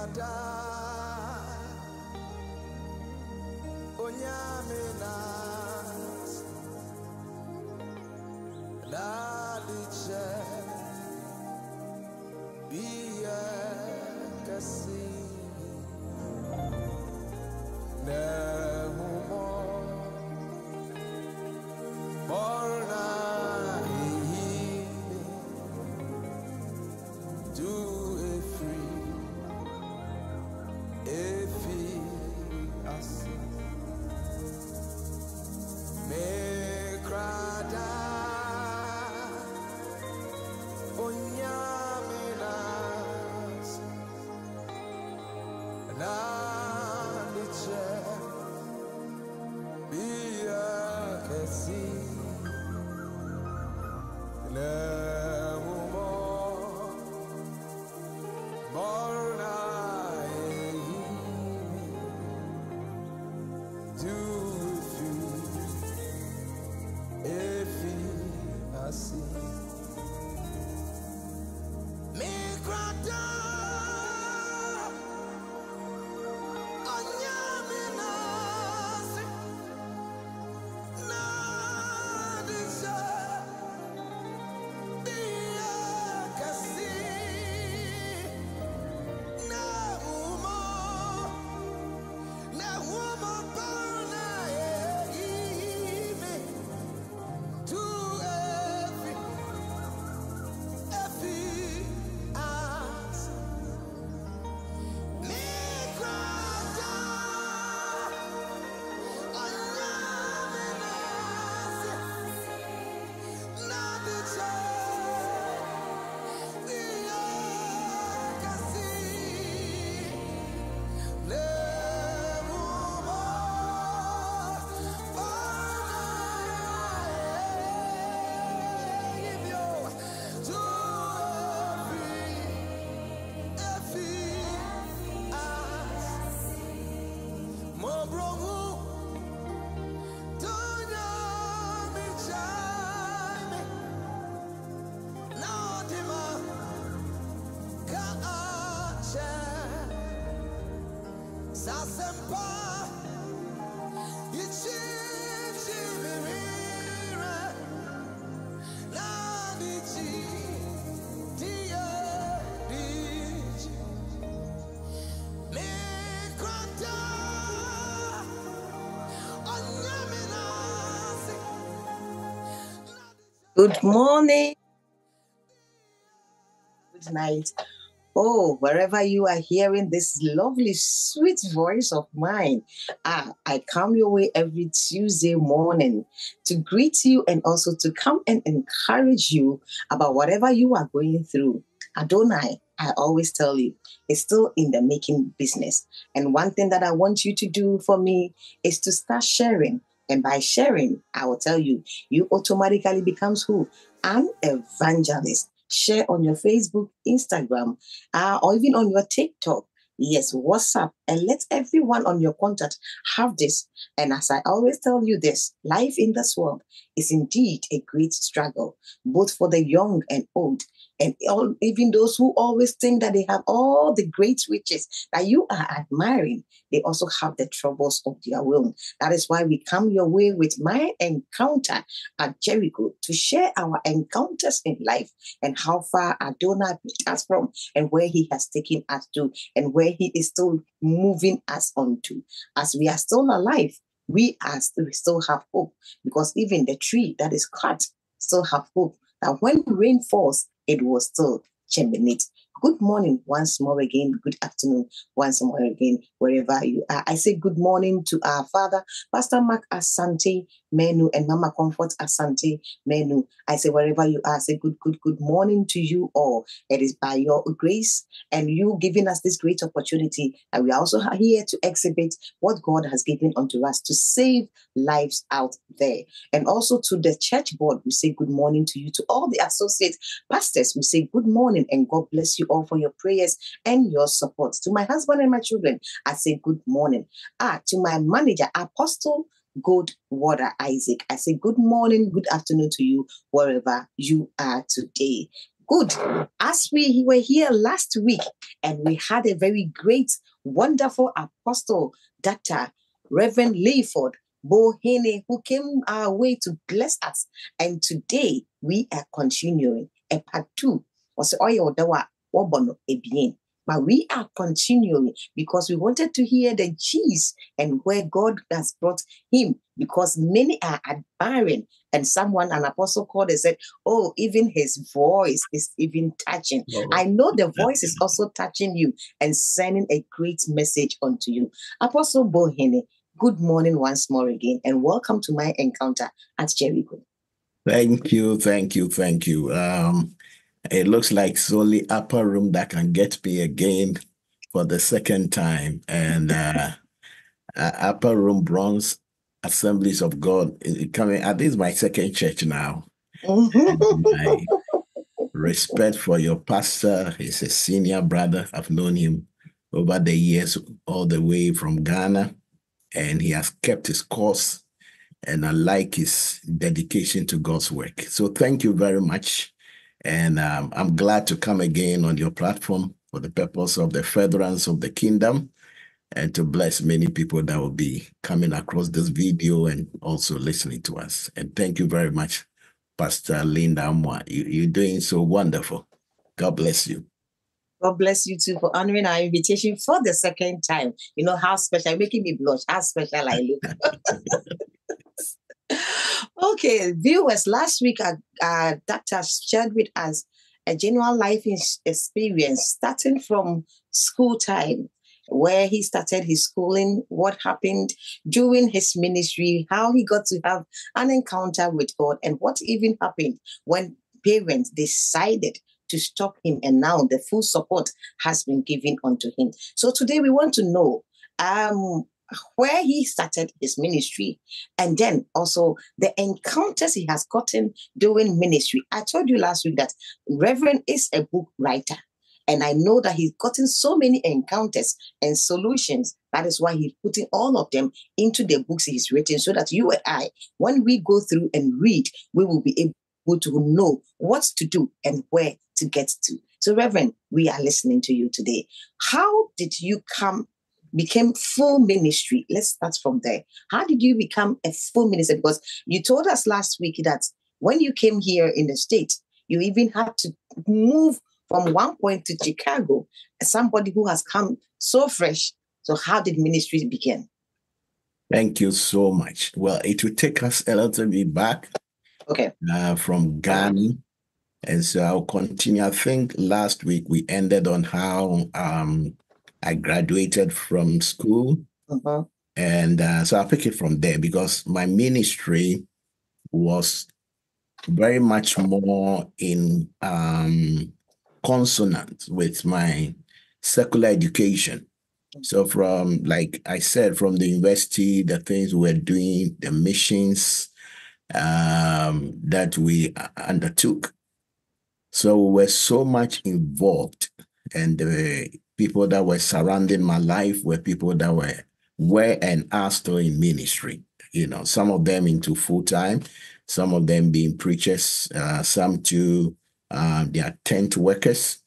krada onyaminas Good morning, good night. Oh, wherever you are hearing this lovely, sweet voice of mine, ah, I come your way every Tuesday morning to greet you and also to come and encourage you about whatever you are going through. Adonai, I always tell you, is still in the making business. And one thing that I want you to do for me is to start sharing. And by sharing, I will tell you, you automatically becomes who? An evangelist. Share on your Facebook, Instagram, uh, or even on your TikTok. Yes, WhatsApp, and let everyone on your contact have this. And as I always tell you this, life in this world is indeed a great struggle, both for the young and old. And all, even those who always think that they have all the great riches that you are admiring, they also have the troubles of their will. That is why we come your way with my encounter at Jericho to share our encounters in life and how far Adonai picked us from and where he has taken us to and where he is still moving us on to. As we are still alive, we are still, we still have hope because even the tree that is cut still have hope that when rain falls, it will still germinate. Good morning once more again. Good afternoon once more again, wherever you are. I say good morning to our father, Pastor Mark Asante Manu and Mama Comfort Asante Manu. I say wherever you are, I say good, good, good morning to you all. It is by your grace and you giving us this great opportunity. And we are also here to exhibit what God has given unto us to save lives out there. And also to the church board, we say good morning to you. To all the associate pastors, we say good morning and God bless you all for your prayers and your support. To my husband and my children, I say good morning. Ah, to my manager, Apostle Good Water Isaac, I say good morning, good afternoon to you wherever you are today. Good. As we were here last week and we had a very great, wonderful apostle, Dr. Reverend Leeford Boohene, who came our way to bless us. And today we are continuing a part two. Was oil dawa wobono ebien. But we are continuing because we wanted to hear the G's and where God has brought him because many are admiring. And someone, an apostle called and said, Oh, even his voice is even touching. Oh. I know the voice is also touching you and sending a great message unto you. Apostle Boohene, good morning once more again, and welcome to my encounter at Jericho. Thank you, thank you, thank you. Um, it looks like it's only upper room that can get me again for the second time, and uh, uh, upper room Bronx assemblies of God is coming. Uh, this is my second church now. My respect for your pastor. He's a senior brother. I've known him over the years, all the way from Ghana, and he has kept his course. And I like his dedication to God's work. So thank you very much. And um, I'm glad to come again on your platform for the purpose of the furtherance of the kingdom and to bless many people that will be coming across this video and also listening to us. And thank you very much, Pastor Linda Amoah. You, you're doing so wonderful. God bless you. God bless you too for honoring our invitation for the second time. You know how special, making me blush, how special I look. okay, viewers, last week uh, Dr. shared with us a genuine life experience starting from school time, where he started his schooling, what happened during his ministry, how he got to have an encounter with God, and what even happened when parents decided to stop him, and now the full support has been given unto him. So today we want to know um, where he started his ministry, and then also the encounters he has gotten doing ministry. I told you last week that Reverend is a book writer. And I know that he's gotten so many encounters and solutions. That is why he's putting all of them into the books he's written so that you and I, when we go through and read, we will be able to know what to do and where to get to. So, Reverend, we are listening to you today. How did you come, became full ministry? Let's start from there. How did you become a full minister? Because you told us last week that when you came here in the state, you even had to move from one point to Chicago, somebody who has come so fresh. So, how did ministry begin? Thank you so much. Well, it will take us a little bit back Okay. uh, from Ghana. And so I'll continue. I think last week we ended on how um, I graduated from school. Mhm. And uh, so I'll pick it from there because my ministry was very much more in um, consonant with my secular education. So from, like I said, from the university, the things we were doing, the missions um, that we uh, undertook. So we were so much involved, and the people that were surrounding my life were people that were were and are still in ministry. You know, some of them into full time, some of them being preachers, uh, some to um, they are tent workers.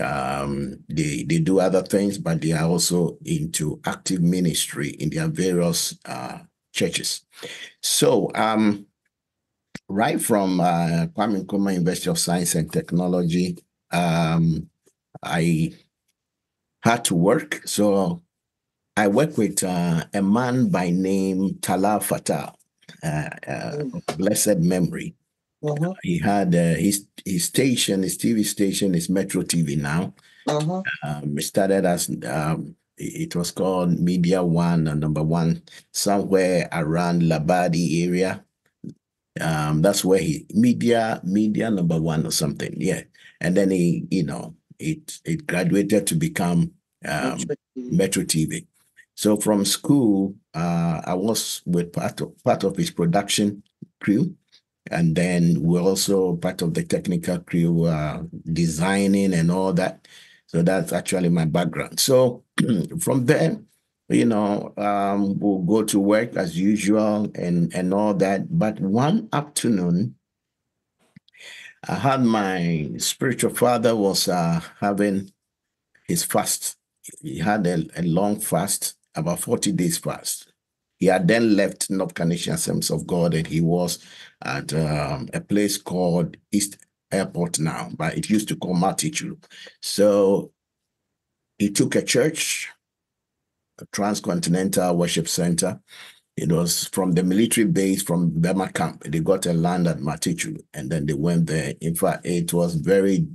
Um, they they do other things, but they are also into active ministry in their various uh, churches. So um, right from uh, Kwame Nkrumah University of Science and Technology, um, I had to work. So I work with uh, a man by name Talal Fattal, uh, uh, blessed memory. Mhm. He had uh, his his station, his TV station is Metro TV now. Mhm. Um, it started as um, it was called Media One and Number One somewhere around Labadi area. Um, that's where he media media number one or something, yeah. And then he, you know, it it graduated to become um, Metro TV. So from school, uh, I was with part of part of his production crew, and then we're also part of the technical crew, uh, designing and all that. So that's actually my background. So from there, you know, um, we'll go to work as usual and and all that. But one afternoon, I had my spiritual father was uh, having his fast. He had a, a long fast, about 40 days fast. He had then left North Kaneshie Assemblies of God and he was at um, a place called East Airport now, but it used to call Matichulu. So he took a church, a transcontinental worship center. It was from the military base from Burma camp. They got a land at Matichulu and then they went there. In fact, it was very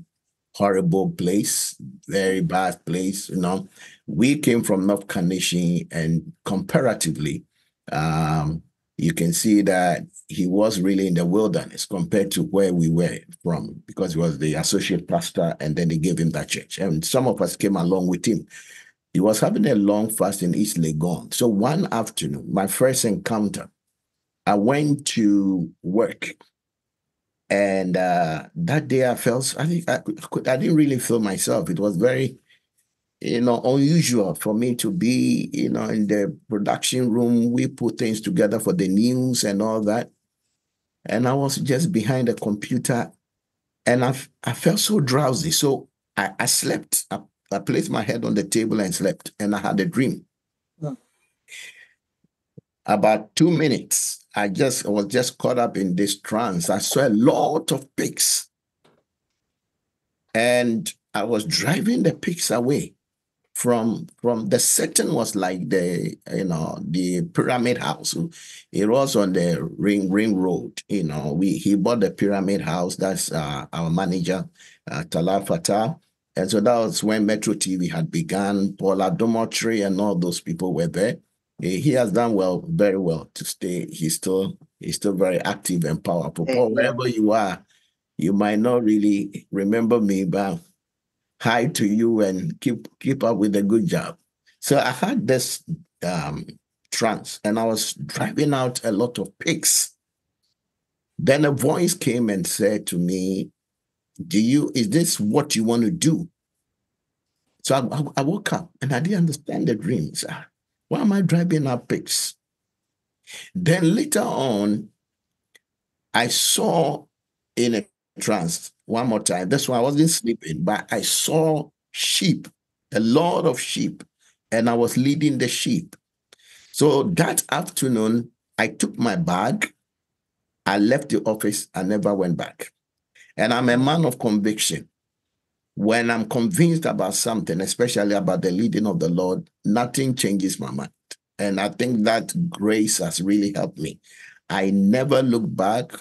horrible place, very bad place. You know, we came from North Kaneshie and comparatively, um, you can see that he was really in the wilderness compared to where we were from because he was the associate pastor and then they gave him that church. And some of us came along with him. He was having a long fast in East Legon. So one afternoon, my first encounter, I went to work. And uh, that day I felt, I think I, could, I didn't really feel myself. It was very you know, unusual for me to be, you know, in the production room. We put things together for the news and all that. And I was just behind the computer and I, I felt so drowsy. So I, I slept. I, I placed my head on the table and slept, and I had a dream. Hmm. About two minutes, I just I was just caught up in this trance. I saw a lot of pigs. And I was driving the pigs away from from the setting was like the you know the pyramid house it was on the ring ring road you know we he bought the pyramid house that's uh, our manager uh, Talal Fattal and so that was when Metro TV had begun. Paul Adom-Otchere and all those people were there. He, has done well very well to stay. He's still he's still very active and powerful. Paul, wherever you are you might not really remember me but hi to you and keep keep up with the good job. So I had this um, trance, and I was driving out a lot of pigs. Then a voice came and said to me, "Do you? Is this what you want to do?" So I, I, I woke up and I didn't understand the dreams. Ah, why am I driving out pigs? Then later on, I saw in a trance one more time. That's why I wasn't sleeping, but I saw sheep, a lot of sheep, and I was leading the sheep. So that afternoon, I took my bag, I left the office, I never went back. And I'm a man of conviction. When I'm convinced about something, especially about the leading of the Lord, nothing changes my mind. And I think that grace has really helped me. I never look back.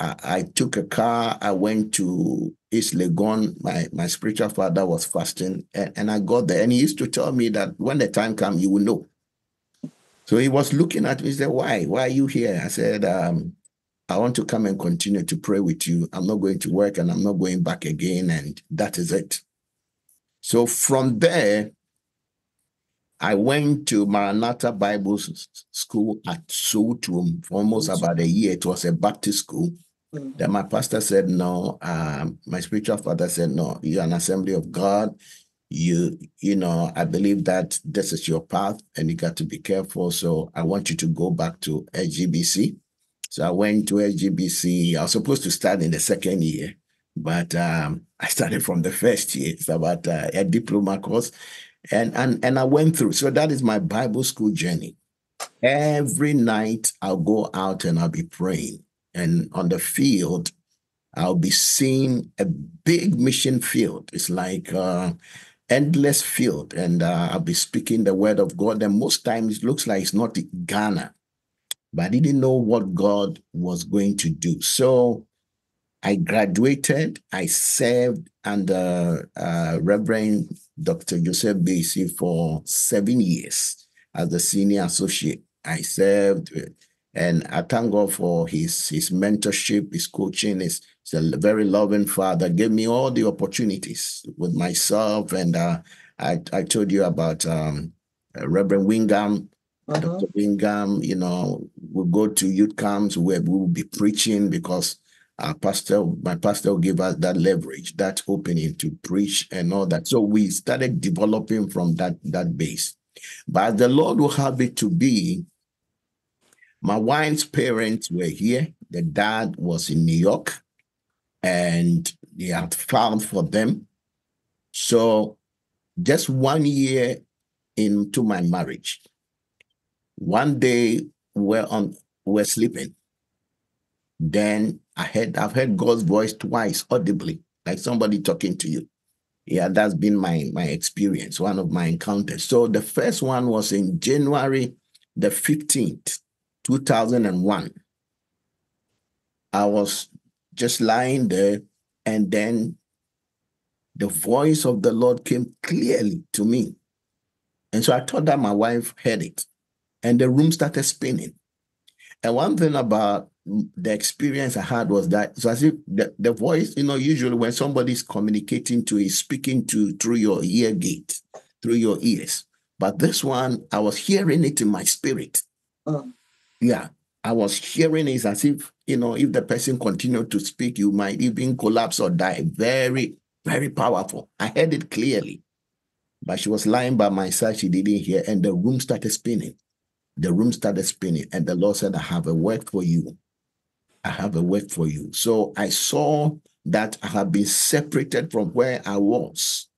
I, I, took a car. I went to East Legon. My my spiritual father was fasting, and, and I got there. And he used to tell me that when the time comes, you will know. So he was looking at me. He said, "Why? Why are you here?" I said, um, "I want to come and continue to pray with you. I'm not going to work, and I'm not going back again, and that is it." So from there, I went to Maranatha Bible School at Sowutuom for almost about a year. It was a Baptist school. Mm. Then my pastor said, No, um, my spiritual father said, No, you're an assembly of God. You, you know, I believe that this is your path and you got to be careful. So I want you to go back to SGBC. So I went to SGBC. I was supposed to start in the second year, but um, I started from the first year. It's about uh, a diploma course and and and I went through. So that is my Bible school journey. Every night I'll go out and I'll be praying, and on the field I'll be seeing a big mission field. It's like uh, endless field, and uh, I'll be speaking the word of God. And most times it looks like it's not Ghana, but I didn't know what God was going to do. So I graduated. I served under uh, Reverend Dr. Joseph Basie for seven years as the senior associate. I served, and I thank God for his his mentorship, his coaching. He's, he's a very loving father. Gave me all the opportunities with myself, and uh, I I told you about um, uh, Reverend Wingham. Uh-huh. Dr. Wingham, you know, we'll go to youth camps where we will be preaching because our pastor, my pastor give us that leverage, that opening to preach and all that. So we started developing from that, that base. But the Lord will have it to be. My wife's parents were here. The dad was in New York. and they had found for them. So just one year into my marriage, one day we're on we're sleeping. Then I heard I've heard God's voice twice audibly, like somebody talking to you. Yeah, that's been my my experience, one of my encounters. So the first one was in January the 15th, 2001. I was just lying there, and then the voice of the Lord came clearly to me. And so I thought that my wife heard it, and the room started spinning. And one thing about the experience I had was that so as if the, the voice, you know, usually when somebody's communicating to is speaking to through your ear gate, through your ears. But this one, I was hearing it in my spirit. Oh. Yeah, I was hearing it as if, you know, if the person continued to speak, you might even collapse or die. Very, very powerful. I heard it clearly. But she was lying by my side. She didn't hear, and the room started spinning. The room started spinning, and the Lord said, I have a work for you. I have a work for you. So I saw that I had been separated from where I was.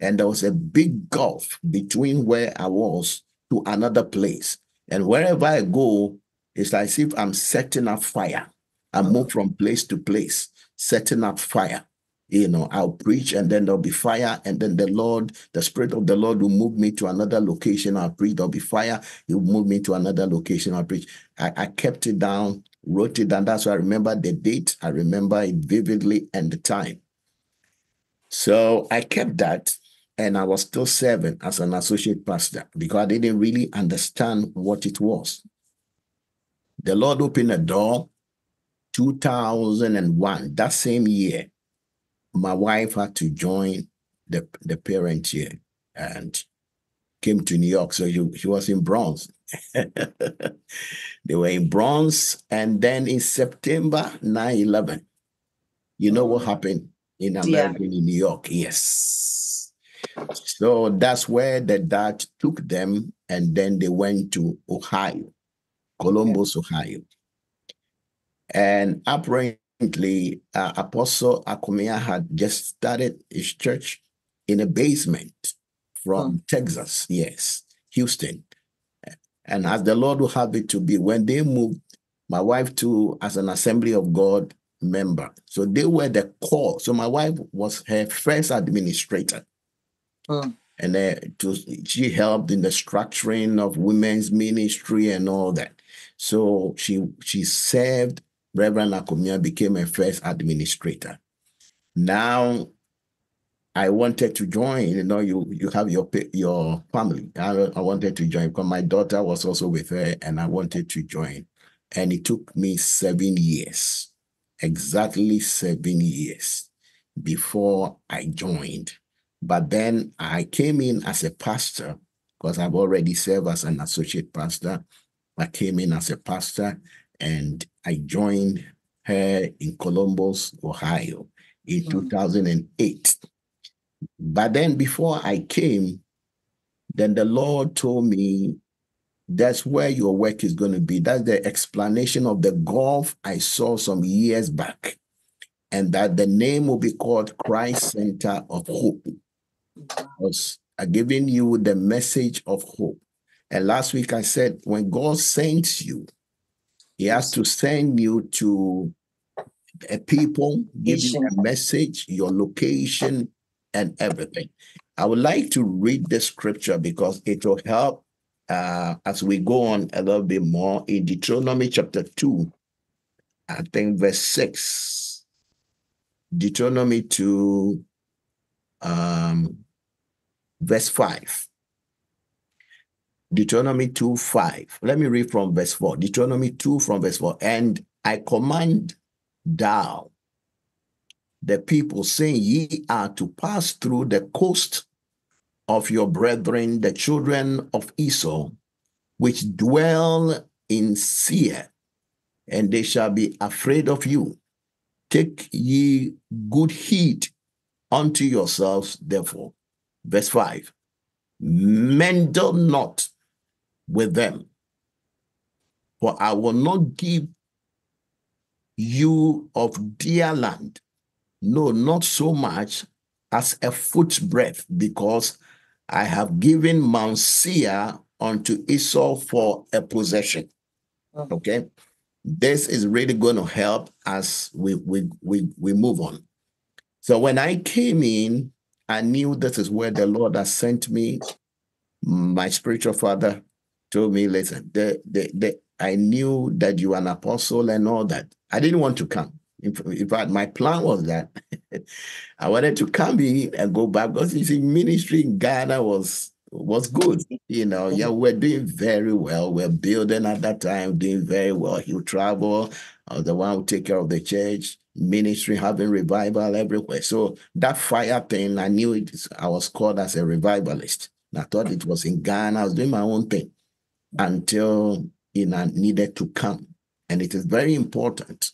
And there was a big gulf between where I was to another place. And wherever I go, it's as if I'm setting up fire. I move from place to place, setting up fire. You know, I'll preach and then there'll be fire. And then the Lord, the Spirit of the Lord will move me to another location. I'll preach. There'll be fire. He'll move me to another location. I'll preach. I, I kept it down, wrote it down. That's why I remember the date. I remember it vividly and the time. So I kept that and I was still serving as an associate pastor because I didn't really understand what it was. The Lord opened a door 2001, that same year. My wife had to join the, the parent here and came to New York. So she, she was in Bronx. they were in Bronx. And then in September 9 11, you know what happened in America, in New York? Yes. So that's where the dad took them, and then they went to Ohio, Columbus, Ohio. And apparently, uh, Apostle Akumia had just started his church in a basement from Texas, yes, Houston. And as the Lord will have it to be, when they moved my wife to as an Assembly of God member, so they were the core. So my wife was her first administrator. Mm. And uh, to, she helped in the structuring of women's ministry and all that. So she she served. Reverend Akumia became a first administrator. Now, I wanted to join. You know, you you have your your family. I, I wanted to join because my daughter was also with her, and I wanted to join. And it took me seven years, exactly seven years, before I joined. But then I came in as a pastor because I've already served as an associate pastor. I came in as a pastor and I joined her in Columbus, Ohio in Mm. 2008. But then before I came, then the Lord told me that's where your work is going to be. That's the explanation of the gulf I saw some years back. And that the name will be called Christ Center of Hope was uh, giving you the message of hope. And last week I said, when God sends you, He has to send you to a people, give you a message, your location, and everything. I would like to read the scripture because it will help uh, as we go on a little bit more in Deuteronomy chapter 2, I think verse 6. Deuteronomy 2, um, verse 5. Deuteronomy 2 5. Let me read from verse 4. Deuteronomy 2 from verse 4. And I command thou the people, saying, Ye are to pass through the coast of your brethren, the children of Esau, which dwell in Seir, and they shall be afraid of you. Take ye good heed unto yourselves, therefore. Verse 5 Meddle not with them, for I will not give you of dear land No, not so much as a foot's breadth, because I have given Mount Seir unto Esau for a possession. Okay. This is really going to help as we, we, we, we move on. So when I came in, I knew this is where the Lord has sent me. My spiritual father told me, listen, the, the, the, I knew that you are an apostle and all that. I didn't want to come. In, in fact, my plan was that I wanted to come in and go back because you see, ministry in Ghana was was good. You know, yeah, we're doing very well. We're building at that time, doing very well. He'll travel. I was the one who take care of the church, ministry, having revival everywhere. So that fire thing, I knew it. I was called as a revivalist. I thought it was in Ghana. I was doing my own thing until you know needed to come. And it is very important.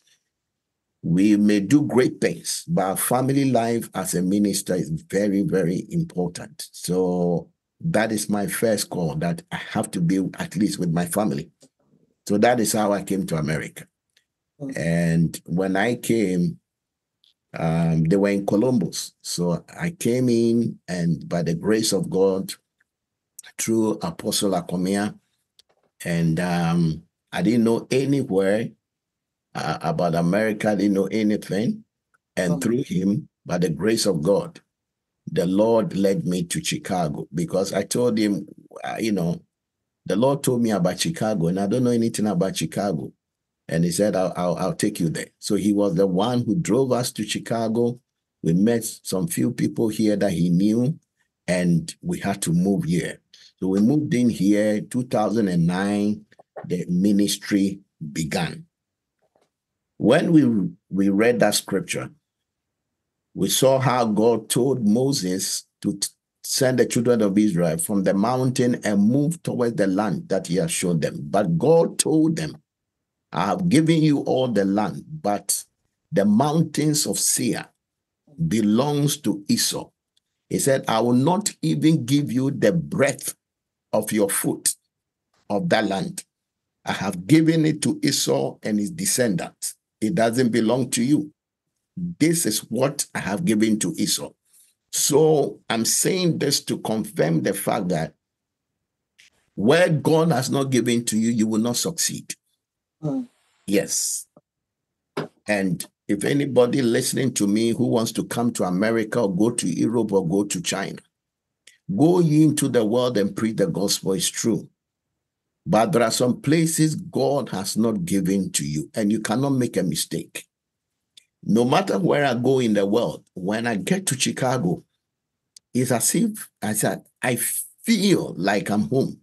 We may do great things, but family life as a minister is very, very important. So that is my first call that I have to be at least with my family. So that is how I came to America. And when I came, um, they were in Columbus. So I came in, and by the grace of God, through Apostle Akomia, and um, I didn't know anywhere uh, about America, I didn't know anything. And Mm. through him, by the grace of God, the Lord led me to Chicago because I told him, uh, you know, the Lord told me about Chicago and I don't know anything about Chicago. And he said, I'll, I'll, I'll take you there. So he was the one who drove us to Chicago. We met some few people here that he knew, and we had to move here. So we moved in here 2009, the ministry began. When we, we read that scripture, we saw how God told Moses to send the children of Israel from the mountain and move towards the land that he has shown them. But God told them, I have given you all the land, but the mountains of Seir belongs to Esau. He said, I will not even give you the breadth of your foot of that land. I have given it to Esau and his descendants. It doesn't belong to you. This is what I have given to Esau. So I'm saying this to confirm the fact that where God has not given to you, you will not succeed. Mm. Yes. And if anybody listening to me who wants to come to America or go to Europe or go to China, go into the world and preach the gospel is true. But there are some places God has not given to you, and you cannot make a mistake. No matter where I go in the world, when I get to Chicago, it's as if I said, I feel like I'm home.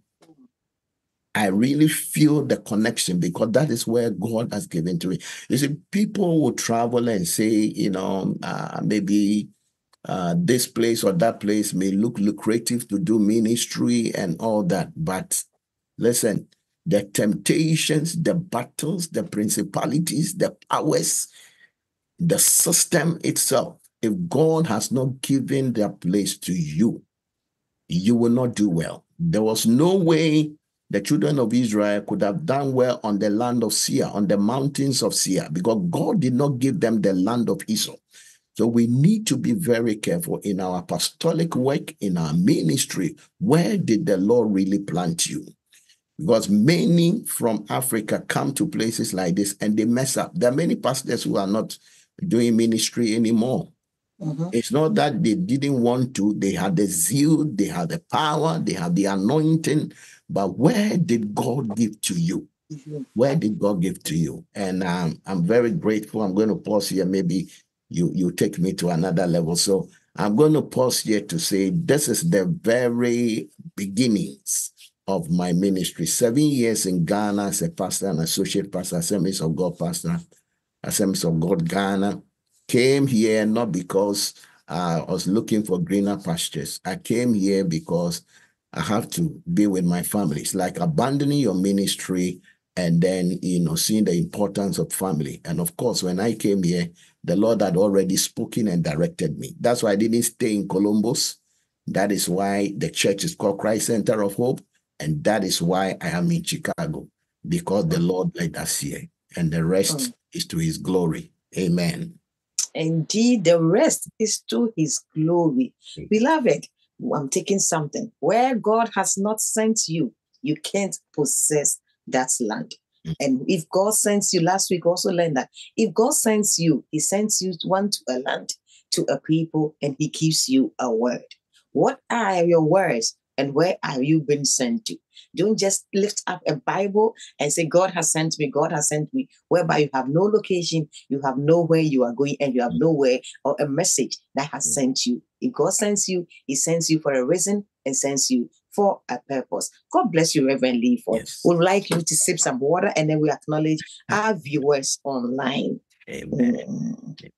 I really feel the connection because that is where God has given to me. You see, people will travel and say, you know, uh, maybe uh, this place or that place may look lucrative to do ministry and all that. But listen, the temptations, the battles, the principalities, the powers, the system itself, if God has not given that place to you, you will not do well. There was no way the children of Israel could have done well on the land of Seir, on the mountains of Seir, because God did not give them the land of Esau. So we need to be very careful in our apostolic work, in our ministry. Where did the Lord really plant you? Because many from Africa come to places like this and they mess up. There are many pastors who are not doing ministry anymore. Mhm. It's not that they didn't want to, they had the zeal, they had the power, they had the anointing. But where did God give to you? Where did God give to you? And um, I'm very grateful. I'm going to pause here. Maybe you you take me to another level. So I'm going to pause here to say this is the very beginnings of my ministry. Seven years in Ghana as a pastor and associate pastor, Assemblies of God pastor, Assemblies of God Ghana. Came here not because I was looking for greener pastures. I came here because I have to be with my family. It's like abandoning your ministry and then, you know, seeing the importance of family. And of course, when I came here, the Lord had already spoken and directed me. That's why I didn't stay in Columbus. That is why the church is called Christ Center of Hope. And that is why I am in Chicago, because the Lord led us here. And the rest Mm. is to his glory. Amen. Indeed, the rest is to his glory. Mm. Beloved, I'm taking something. Where God has not sent you, you can't possess that land. And if God sends you, last week also learned that if God sends you, He sends you one to a land, to a people, and He gives you a word. What are your words? And where are you being sent to? Don't just lift up a Bible and say, God has sent me, God has sent me, whereby you have no location, you have nowhere you are going, and you have nowhere or a message that has Mm. sent you. If God sends you, He sends you for a reason and sends you for a purpose. God bless you, Reverend Lee. For Yes. would like you to sip some water and then we acknowledge our viewers online. Amen. Mm.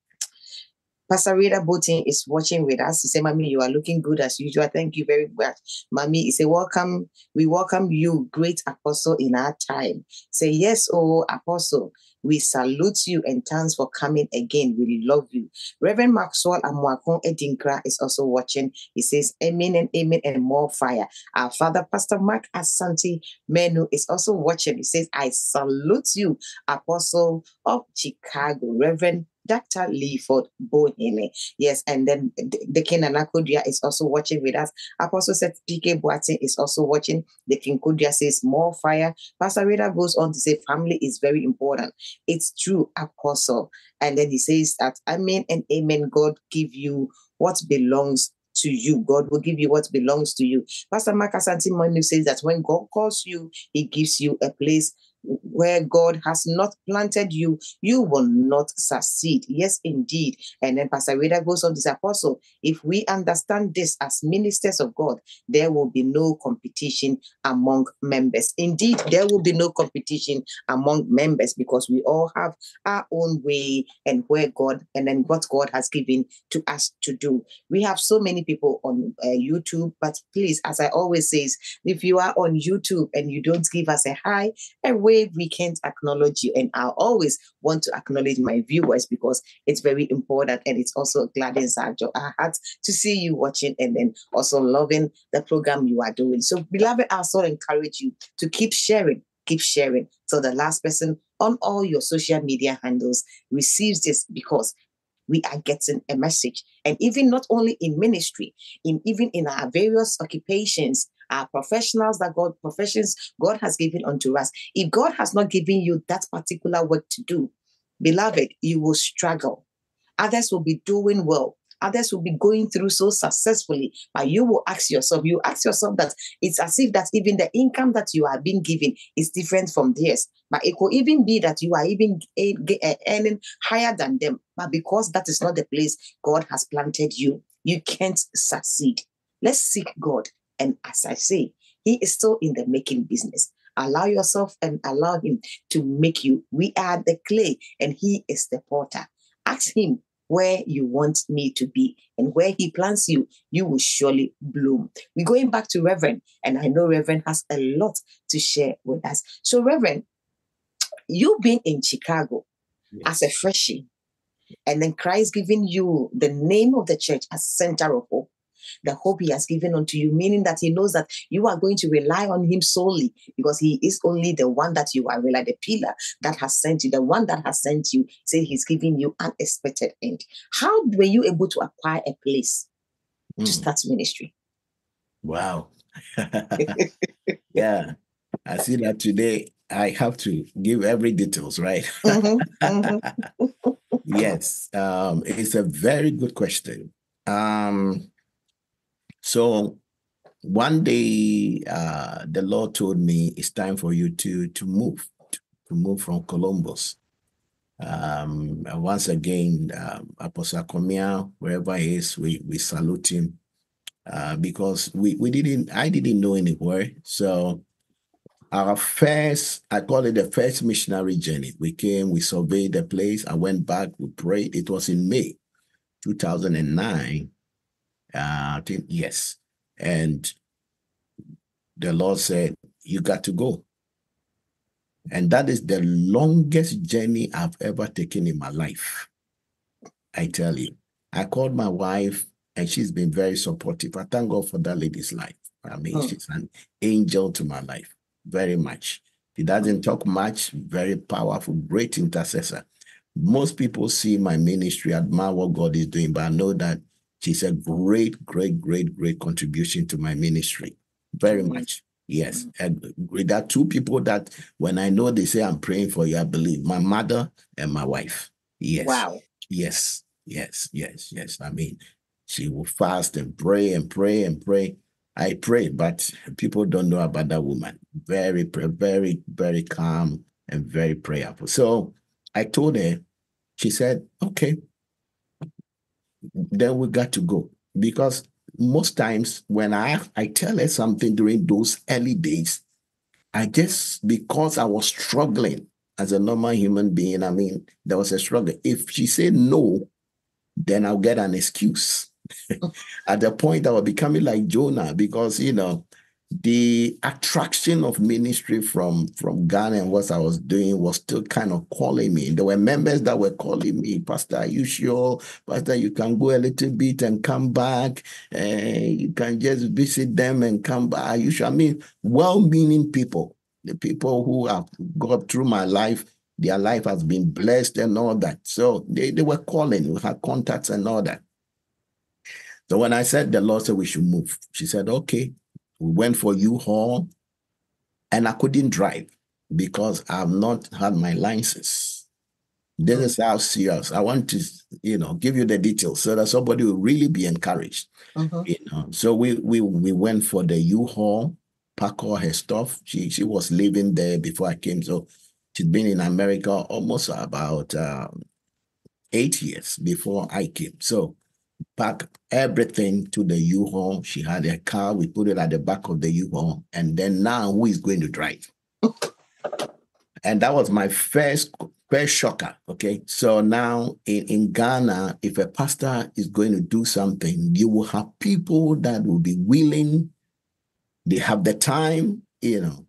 Pastor Rita Botin is watching with us. He said, Mommy, you are looking good as usual. Thank you very much. Mommy, he said, Welcome. We welcome you, great apostle in our time. Say, Yes, oh apostle. We salute you and thanks for coming again. We love you. Reverend Maxwell Amwakon Edinkra is also watching. He says, Amen and amen and more fire. Our father, Pastor Mark Asante Manu, is also watching. He says, I salute you, Apostle of Chicago, Reverend Dr. Leeford Boohene. Yes, and then the King Anakodia is also watching with us. Apostle said PK Boateng is also watching. The King Kodia says more fire. Pastor Rita goes on to say family is very important. It's true, Apostle. And then he says that Amen and Amen. God give you what belongs to you. God will give you what belongs to you. Pastor Mark Manu says that when God calls you, He gives you a place where God has not planted you, you will not succeed. Yes, indeed. And then Pastor Rita goes on to say, Apostle, if we understand this as ministers of God, there will be no competition among members. Indeed, there will be no competition among members because we all have our own way and where God and then what God has given to us to do. We have so many people on uh, YouTube, but please, as I always say, if you are on YouTube and you don't give us a hi, a wave, we can't acknowledge you. And I always want to acknowledge my viewers because it's very important and it's also gladdens our, our hearts to see you watching and then also loving the program you are doing. So, beloved, I also encourage you to keep sharing, keep sharing. So the last person on all your social media handles receives this because we are getting a message. And even not only in ministry, in even in our various occupations, our professionals that God professions God has given unto us. If God has not given you that particular work to do, beloved, you will struggle. Others will be doing well. Others will be going through so successfully, but you will ask yourself, you ask yourself that it's as if that even the income that you are being given is different from theirs. But it could even be that you are even earning higher than them. But because that is not the place God has planted you, you can't succeed. Let's seek God. And as I say, He is still in the making business. Allow yourself and allow Him to make you. We are the clay and He is the potter. Ask Him where you want me to be and where He plants you, you will surely bloom. We're going back to Reverend, and I know Reverend has a lot to share with us. So, Reverend, you've been in Chicago as a freshie, and then Christ giving you the name of the church as center of hope. The hope he has given unto you, meaning that he knows that you are going to rely on him solely because he is only the one that you are rely, the pillar that has sent you, the one that has sent you, say he's giving you unexpected end. How were you able to acquire a place to Mm, start ministry? Wow. yeah. I see that today I have to give every details, right? Mhm, mhm. yes. Um, it's a very good question. Um, so one day uh the Lord told me it's time for you to to move, to move from Columbus. Um, and once again, um, Apostle Komia, wherever he is, we, we salute him uh, because we, we didn't, I didn't know anywhere. So our first, I call it the first missionary journey. We came, we surveyed the place. I went back, we prayed. It was in May 2009. Uh, I think, yes. And the Lord said, You got to go. And that is the longest journey I've ever taken in my life. I tell you, I called my wife and she's been very supportive. I thank God for that lady's life. I mean, Oh. she's an angel to my life, very much. She doesn't talk much, very powerful, great intercessor. most people see my ministry, admire what God is doing, but I know that she's a great, great, great, great contribution to my ministry. Very much. Yes. Mm-hmm. And there are two people that when I know they say I'm praying for you, I believe my mother and my wife. Yes. Wow. Yes, yes, yes, yes. I mean, she will fast and pray and pray and pray. I pray, but people don't know about that woman. Very, very, very calm and very prayerful. So I told her, she said, okay, then we got to go. Because most times when I I tell her something during those early days, I just because I was struggling as a normal human being, I mean, there was a struggle. If she said no, then I'll get an excuse. At the point, I was becoming like Jonah because you know the attraction of ministry from from Ghana and what I was doing was still kind of calling me. There were members that were calling me, Pastor, are you sure? Pastor, you can go a little bit and come back. Uh, you can just visit them and come back. Are you sure? I mean, well-meaning people, the people who have gone through my life, their life has been blessed and all that. So they, they were calling, we had contacts and all that. So when I said the Lord said we should move, she said, okay. We went for U-Haul and I couldn't drive because I've not had my license. This is how serious. I want to, you know, give you the details so that somebody will really be encouraged. Mhm. You know, so we we we went for the U-Haul, pack all her stuff. She she was living there before I came, so she's been in America almost about um, eight years before I came. So pack everything to the U-Haul. She had a car. We put it at the back of the U-Haul, and then now who is going to drive? and that was my first first shocker. Okay, so now in, in Ghana, if a pastor is going to do something, you will have people that will be willing. They have the time, you know,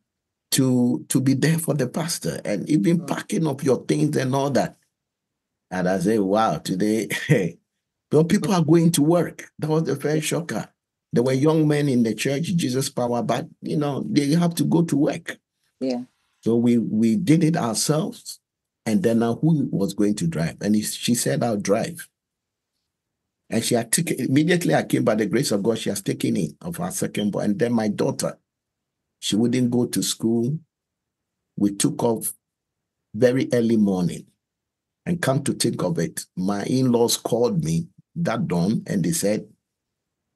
to to be there for the pastor, and even Mm. packing up your things and all that. And I say, wow, today, well, people are going to work. That was the first shocker. There were young men in the church, Jesus Power, but you know, they have to go to work. Yeah. So we we did it ourselves, and then now who was going to drive? And he, she said, "I'll drive." And she had taken immediately. I came by the grace of God. She has taken in of our second boy, and then my daughter. She wouldn't go to school. We took off very early morning, and come to think of it, my in-laws called me that dawn, and they said,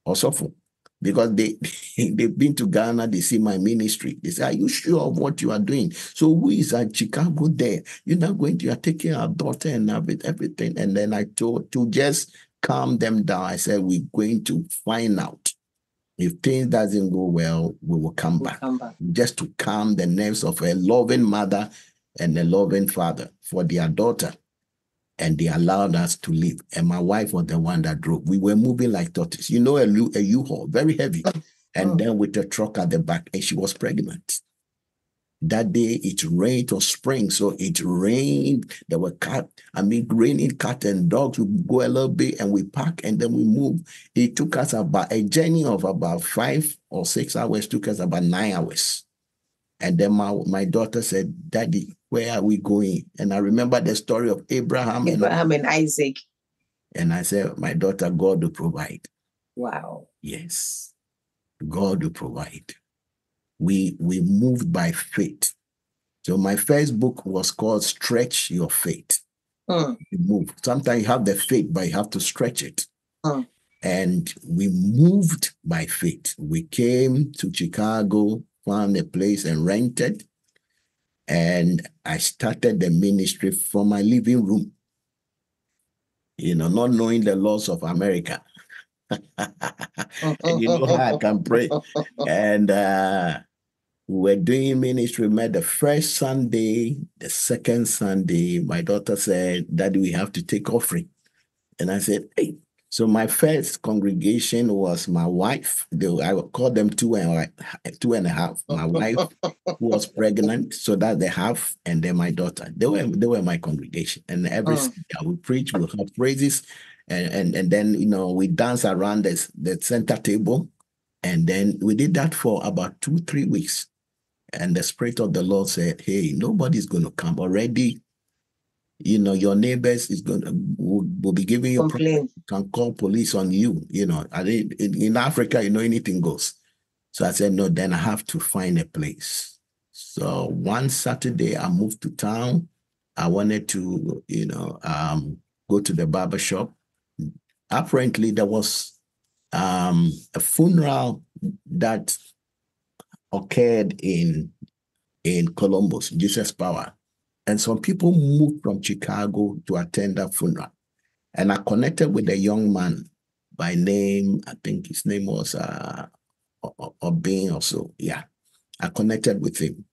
"Osofo." Because they they've been to Ghana, they see my ministry. They say, Are you sure of what you are doing? So who is at Chicago there? You're not going to, you're taking our daughter and every- everything. And then I told to just calm them down. I said, We're going to find out. If things doesn't go well, we will come We'll back. come back. Just to calm the nerves of a loving mother and a loving father for their daughter. And they allowed us to leave. And my wife was the one that drove. We were moving like tortoise. You know, a, a U-Haul, very heavy. Oh, and Oh. then with a truck at the back, and she was pregnant. That day it rained or spring, so it rained. There were cat, I mean, raining cat and dogs. We go a little bit and we park and then we move. It took us about a journey of about five or six hours, took us about nine hours. And then my, my daughter said, Daddy, where are we going? And I remember the story of Abraham. And, Abraham and Isaac. and I said, My daughter, God will provide. Wow. Yes, God will provide. We we moved by faith. So my first book was called Stretch Your Faith. Mm. You move. Sometimes you have the faith, but you have to stretch it. Mm. And we moved by faith. We came to Chicago, found a place and rented. And I started the ministry from my living room. You know, not knowing the laws of America. and you know how I can pray. And uh, we're doing ministry. We met the first Sunday, the second Sunday. My daughter said, Daddy, we have to take offering. And I said, Hey. So my first congregation was my wife. They, I would call them two and two and a half. My wife who was pregnant, so that they half, and then my daughter. They were they were my congregation. And every. Oh. Sunday I would preach, we'll have praises, and, and and then you know we dance around the, the center table. And then we did that for about two, three weeks. And the Spirit of the Lord said, Hey, nobody's going to come already. You know, your neighbors is going to will, will be giving you Complain. can call police on you. You know, I in, in Africa, you know, anything goes. So I said, no, then I have to find a place. So one Saturday, I moved to town. I wanted to, you know, um, go to the barber shop. Apparently, there was um, a funeral that occurred in in Columbus, Jesus Power, and some people moved from Chicago to attend that funeral. And I connected with a young man by name, I think his name was uh, Obin or so. Yeah, I connected with him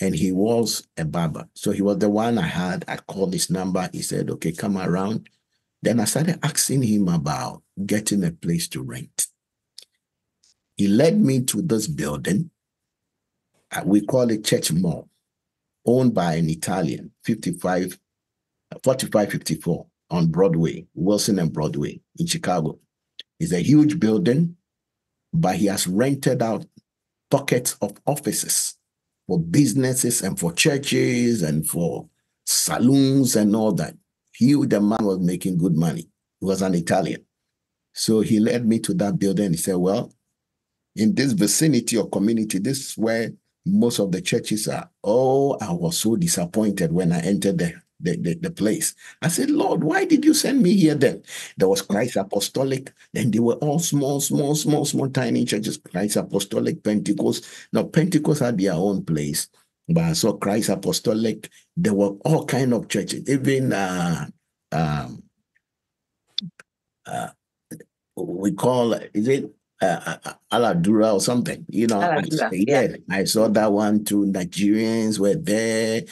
and he was a barber. So he was the one I had. I called his number. He said, okay, come around. Then I started asking him about getting a place to rent. He led me to this building. Uh, we call it Church Mall, owned by an Italian, 55, 4554 on Broadway, Wilson and Broadway in Chicago. It's a huge building, but he has rented out pockets of offices for businesses and for churches and for saloons and all that. He, the man, was making good money. He was an Italian. So he led me to that building. He said, Well, in this vicinity or community, this is where most of the churches are. Oh, I was so disappointed when I entered the, the, the, the place. I said, Lord, why did you send me here then? There was Christ Apostolic, then they were all small, small, small, small, tiny churches. Christ Apostolic, Pentecost. Now, Pentecost had their own place, but I saw Christ Apostolic. There were all kind of churches, even uh, um, uh, we call is it uh, uh, Aladura or something, you know. I, yeah, yeah. I saw that one too. Nigerians were there,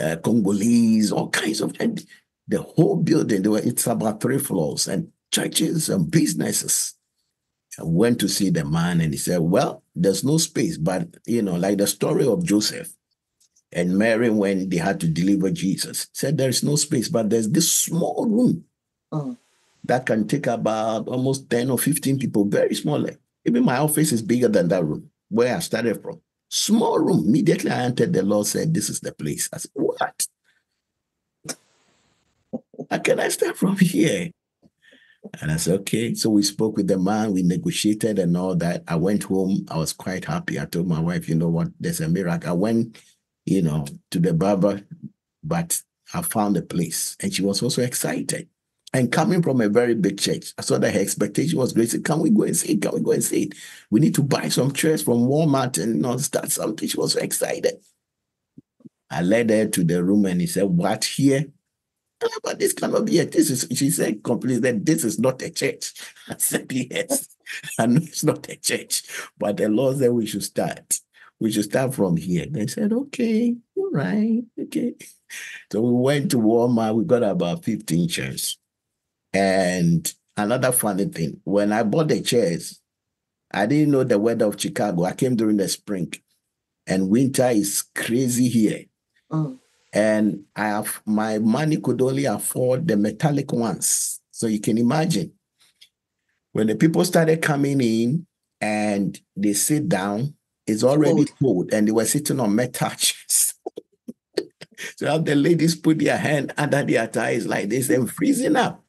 uh, Congolese, all kinds of, and the whole building. There were it's about three floors and churches and businesses. I went to see the man, and he said, "Well, there's no space, but you know, like the story of Joseph and Mary when they had to deliver Jesus. Said there's no space, but there's this small room." Mm. That can take about almost 10 or 15 people, very small. Even my office is bigger than that room where I started from. Small room. Immediately I entered, the Lord said, This is the place. I said, What? How can I start from here? And I said, Okay. So we spoke with the man, we negotiated and all that. I went home. I was quite happy. I told my wife, You know what? There's a miracle. I went, you know, to the barber, but I found a place. And she was also excited. And coming from a very big church, I saw that her expectation was great. Said, Can we go and see it? Can we go and see it? We need to buy some chairs from Walmart and you know, start something. She was so excited. I led her to the room and he said, What here? "Ah, But this cannot be it. This is, she said completely that this is not a church. I said, Yes. I know it's not a church. But the Lord said we should start. We should start from here. They said, Okay, all right, okay. So we went to Walmart. We got about 15 chairs. And another funny thing, when I bought the chairs, I didn't know the weather of Chicago. I came during the spring, and winter is crazy here. Mm. And I have my money could only afford the metallic ones. So you can imagine when the people started coming in and they sit down, it's already cold, and they were sitting on metal chairs. so the ladies put their hand under their thighs like this and freezing up.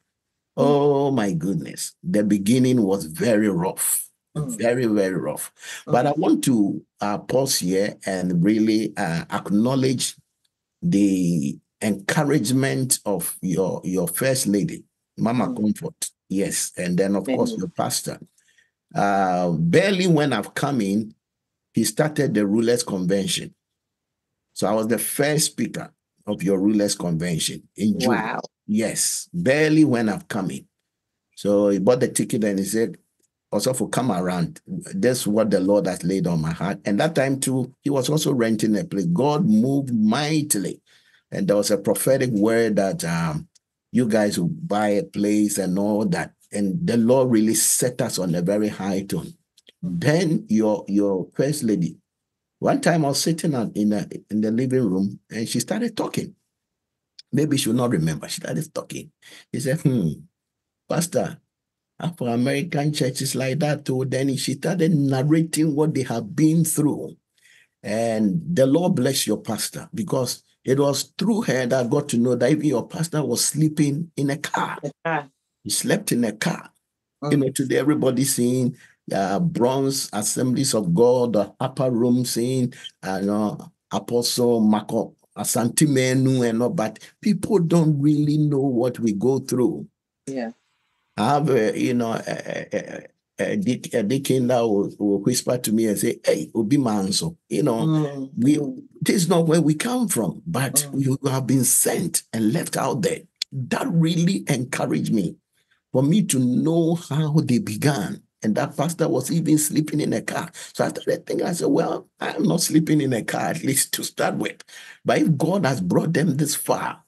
Oh my goodness. The beginning was very rough. Mm. Very, very rough. But I want to uh, pause here and really uh, acknowledge the encouragement of your, your first lady, Mama Mm. Comfort. Yes. And then, of course, Amen. your pastor. Uh, barely when I've come in, he started the Rulers Convention. So I was the first speaker of your Rulers Convention in June. Wow. Yes, barely when I've come in. So he bought the ticket and he said, also for come around. That's what the Lord has laid on my heart. And that time too, he was also renting a place. God moved mightily. And there was a prophetic word that um, you guys will buy a place and all that. And the Lord really set us on a very high tone. Then your your first lady, one time I was sitting in a, in the living room and she started talking. Maybe she will not remember. She started talking. He said, hmm, Pastor, for American churches like that too, then she started narrating what they have been through. And the Lord bless your pastor because It was through her that I got to know that even your pastor was sleeping in a car. He slept in a car. You Mm. know, today everybody seeing uh, Bronx assemblies of God, the upper room saying, uh, you know, Apostle Marco Asantimenu and all, but people don't really know what we go through. yeah. I have, a, you know, a, a, a, dick, a deacon that will, will whisper to me and say, Hey, Obi Manso, you know, Mm, we this is not where we come from, but Mm. you have been sent and left out there. That really encouraged me for me to know how they began. And that pastor was even sleeping in a car. So I started thinking, I said, Well, I'm not sleeping in a car, at least to start with. But if God has brought them this far,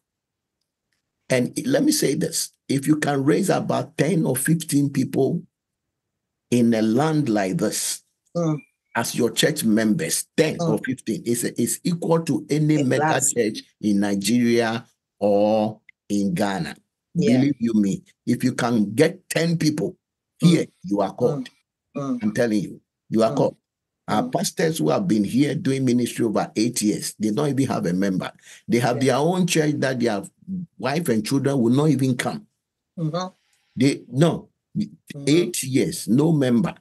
and let me say this if you can raise about 10 or 15 people in a land like this, mm. as your church members, 10 or 15, is, is equal to any It mega lasts. church in Nigeria or in Ghana. Yeah. Believe you me, if you can get 10 people here, you are called. Mm. I'm telling you, you are Mm. called. Our Mm. pastors who have been here doing ministry over eight years, they don't even have a member. They have Yeah. their own church that their wife and children will not even come. Mhm. They no, Mhm. eight years, no member.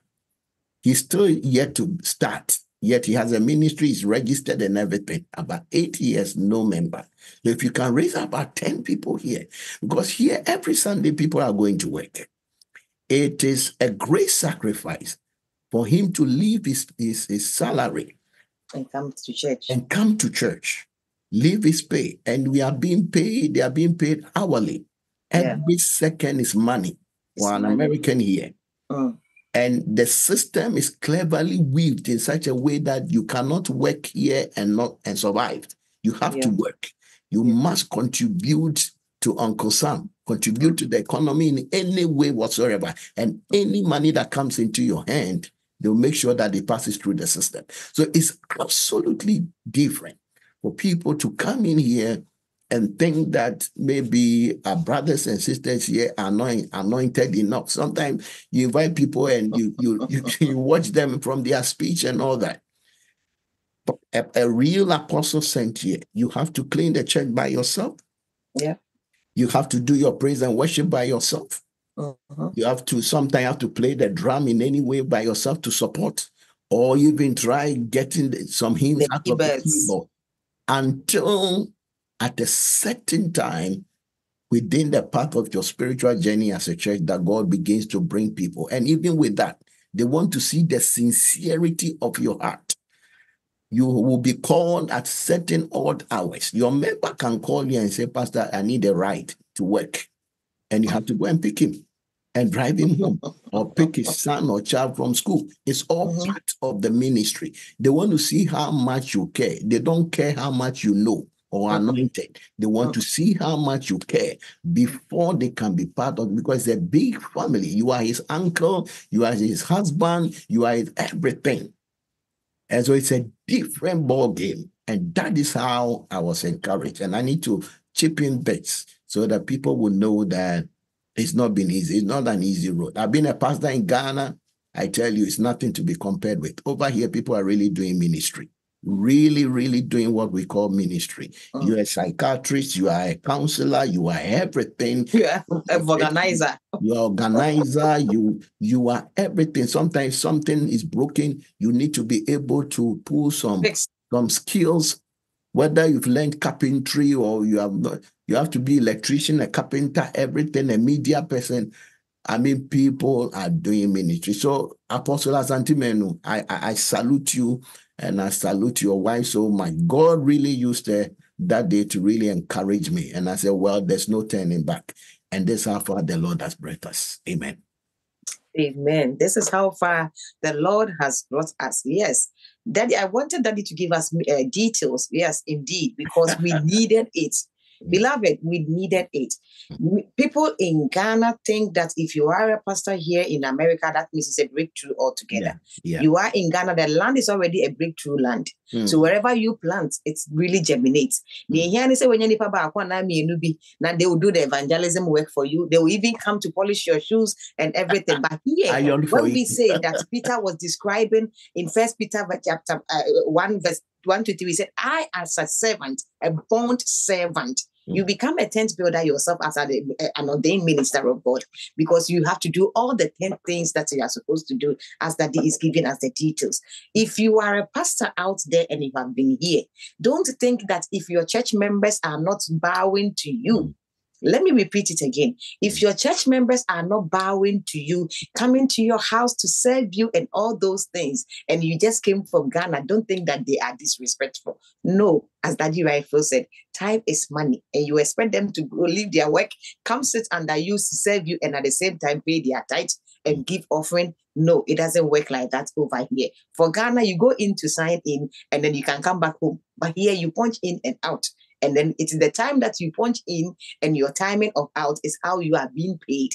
He's still yet to start. Yet he has a ministry, is registered and everything. About eight years, no member. So if you can raise about 10 people here, because here every Sunday people are going to work. It is a great sacrifice for him to leave his, his, his salary And come to church. and come to church, leave his pay. And we are being paid, they are being paid hourly. Yeah. Every second is money for It's an money. American here. Mm. And the system is cleverly weaved in such a way that you cannot work here and not and survive. You have to work. You Yeah. must contribute to Uncle Sam, contribute to the economy in any way whatsoever. And any money that comes into your hand, they'll make sure that it passes through the system. So it's absolutely different for people to come in here and think that maybe our brothers and sisters here are not anointed enough. Sometimes you invite people and you you you, you watch them from their speech and all that. But a, a real apostle sent here, you have to clean the church by yourself. Yeah. You have to do your praise and worship by yourself. Mhm. You have to sometimes have to play the drum in any way by yourself to support, or even try getting some hymns out of the keyboard until at a certain time within the path of your spiritual journey as a church that God begins to bring people. And even with that, they want to see the sincerity of your heart. You will be called at certain odd hours. Your member can call you and say, Pastor, I need a ride to work. And you have to go and pick him and drive him home or pick his son or child from school. It's all Mhm. part of the ministry. They want to see how much you care. They don't care how much you know or Mhm. anointed. They want to see how much you care before they can be part of because it's a big family. You are his uncle, you are his husband, you are his everything. And so it's a different ball game. And that is how I was encouraged. And I need to chip in bits so that people will know that it's not been easy. It's not an easy road. I've been a pastor in Ghana. I tell you, it's nothing to be compared with. Over here, people are really doing ministry, really, really doing what we call ministry. Mm. You're a psychiatrist, you are a counselor, you are everything. Yeah. An organizer. You're organizer, you you are everything. Sometimes something is broken. You need to be able to pull some Fix. some skills, whether you've learned carpentry or you have not, you have to be electrician, a carpenter, everything, a media person. I mean, people are doing ministry. So, Apostle Asantimenu, I, I I salute you and I salute your wife. So, my God really used uh, that day to really encourage me. And I said, well, there's no turning back. And this is how far the Lord has brought us. Amen. Amen. This is how far the Lord has brought us. Yes. Daddy, I wanted Daddy to give us uh, details. Yes, indeed, because we needed it. Beloved, we needed it. People in Ghana think that if you are a pastor here in America, that means it's a breakthrough altogether. Yeah. You are in Ghana, the land is already a breakthrough land. Mm. So wherever you plant, it really germinates. Nea ehia ne sɛ woanya nnipa baako anaa mmienu bi, na they will do the evangelism work for you. They will even come to polish your shoes and everything. But here, when we say that Peter was describing in First Peter chapter uh, one verse one to three, he said, "I as a servant, a bond servant." You mm. become a tent builder yourself as a, eh, an ordained minister of God because you have to do all the 10 things that you are supposed to do as that is giving us the details. If you are a pastor out there and you have been here, don't think that if your church members are not bowing to you, mm. Let me repeat it again. If mm. your church members are not bowing to you, coming to your house to serve you, and all those things, and you just came from Ghana, don't think that they are disrespectful. No, as Daddy Rifle said, time is money, and you expect them to go leave their work, come sit under you to serve you, and at the same time pay their tithe and mm. give offering. No, it doesn't work like that over here. For Ghana, you go in to sign in, and then you can come back home. But here, you punch in and out. And then it's the time that you punch in and your timing of out is how you are being paid.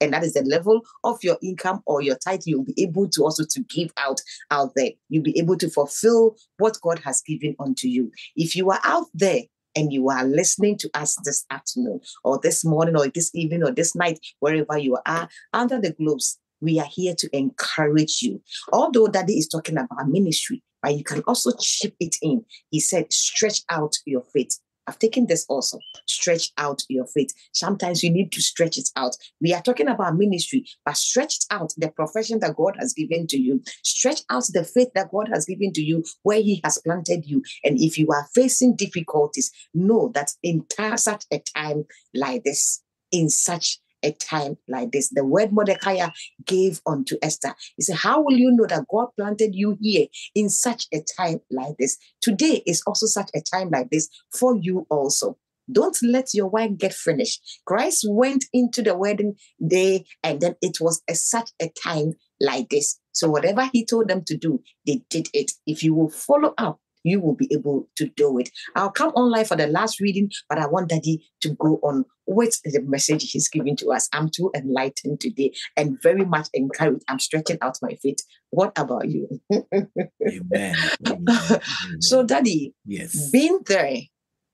And that is the level of your income or your tithe you'll be able to also to give out out there. You'll be able to fulfill what God has given unto you. If you are out there and you are listening to us this afternoon or this morning or this evening or this night, wherever you are under the globes, we are here to encourage you. Although Daddy is talking about ministry, but you can also chip it in. He said, stretch out your faith. I've taken this also. Stretch out your faith. Sometimes you need to stretch it out. We are talking about ministry, but stretch out the profession that God has given to you. Stretch out the faith that God has given to you where He has planted you. And if you are facing difficulties, know that in such a time like this, in such a time like this. The word Mordecai gave unto Esther. He said, How will you know that God planted you here in such a time like this? Today is also such a time like this for you also. Don't let your wine get finished. Christ went into the wedding day, and then it was a, such a time like this. So, whatever he told them to do, they did it. If you will follow up, you will be able to do it. I'll come online for the last reading, but I want Daddy to go on with the message he's giving to us. I'm too enlightened today and very much encouraged. I'm stretching out my feet. What about you? Amen. Amen. so, Daddy, yes. being there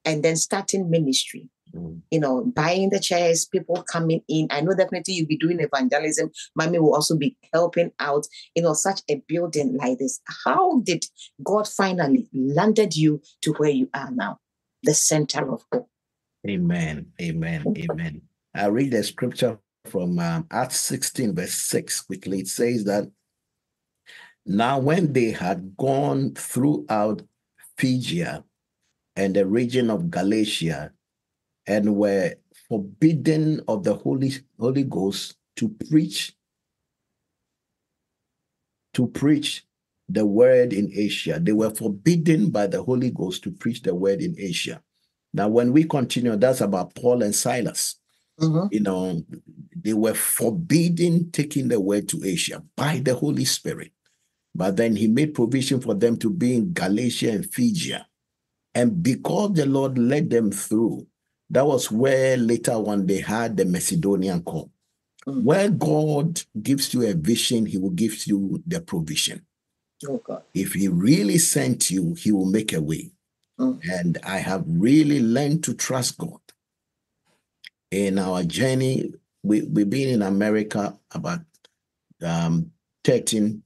and then starting ministry, Mm. you know, buying the chairs, people coming in. I know definitely you'll be doing evangelism. Mommy will also be helping out, you know, such a building like this. How did God finally landed you to where you are now, the center of hope? Amen. Amen. Amen. I read the scripture from um, Acts 16, verse 6 quickly. It says that now, when they had gone throughout Phrygia and the region of Galatia and were forbidden of the Holy, Holy Ghost to preach to preach the word in Asia. They were forbidden by the Holy Ghost to preach the word in Asia. Now, when we continue, that's about Paul and Silas. Mhm. You know, they were forbidden taking the word to Asia by the Holy Spirit. But then he made provision for them to be in Galatia and Phrygia. And because the Lord led them through, that was where later on they had the Macedonian call. Mm. Where God gives you a vision, he will give you the provision. Oh God. If he really sent you, he will make a way. Mm. And I have really learned to trust God. In our journey, we, we've been in America about um, 13,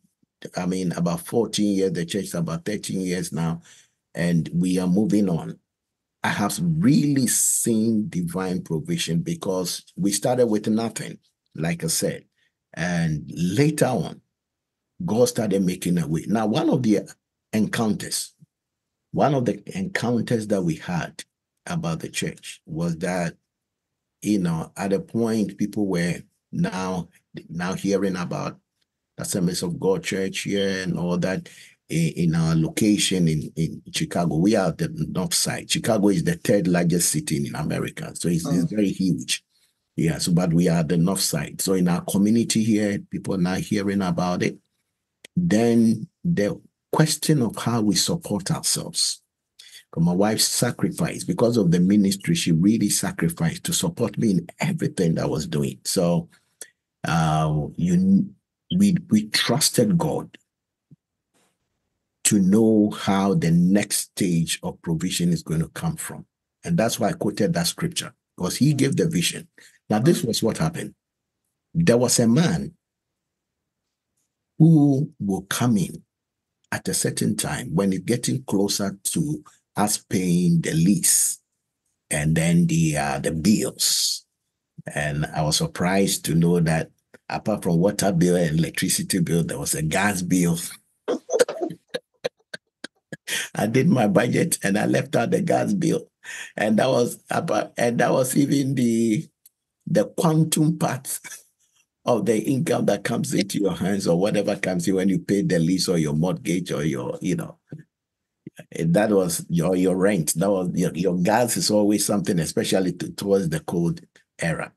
I mean, about 14 years. The church is about 13 years now, and we are moving on. I have really seen divine provision because we started with nothing, like I said. And later on, God started making a way. Now, one of the encounters, one of the encounters that we had about the church was that, you know, at a point people were now now hearing about the Assemblies of God Church here and all that in our location in, in Chicago. We are the north side. Chicago is the third largest city in America. So it's, it's very huge. Yeah, so but we are the north side. So in our community here, people are now hearing about it. Then the question of how we support ourselves. My wife sacrificed because of the ministry. She really sacrificed to support me in everything that I was doing. So, uh, you, we we trusted God to know how the next stage of provision is going to come from. And that's why I quoted that scripture because he gave the vision. Now, this was what happened. There was a man who will come in at a certain time when it's getting closer to us paying the lease and then the uh, the bills. And I was surprised to know that apart from water bill and electricity bill, there was a gas bill. I did my budget and I left out the gas bill, and that was about, and that was even the the quantum part of the income that comes into your hands or whatever comes in when you pay the lease or your mortgage or your you know. That was your your rent. That was your, your gas is always something especially to, towards the cold era.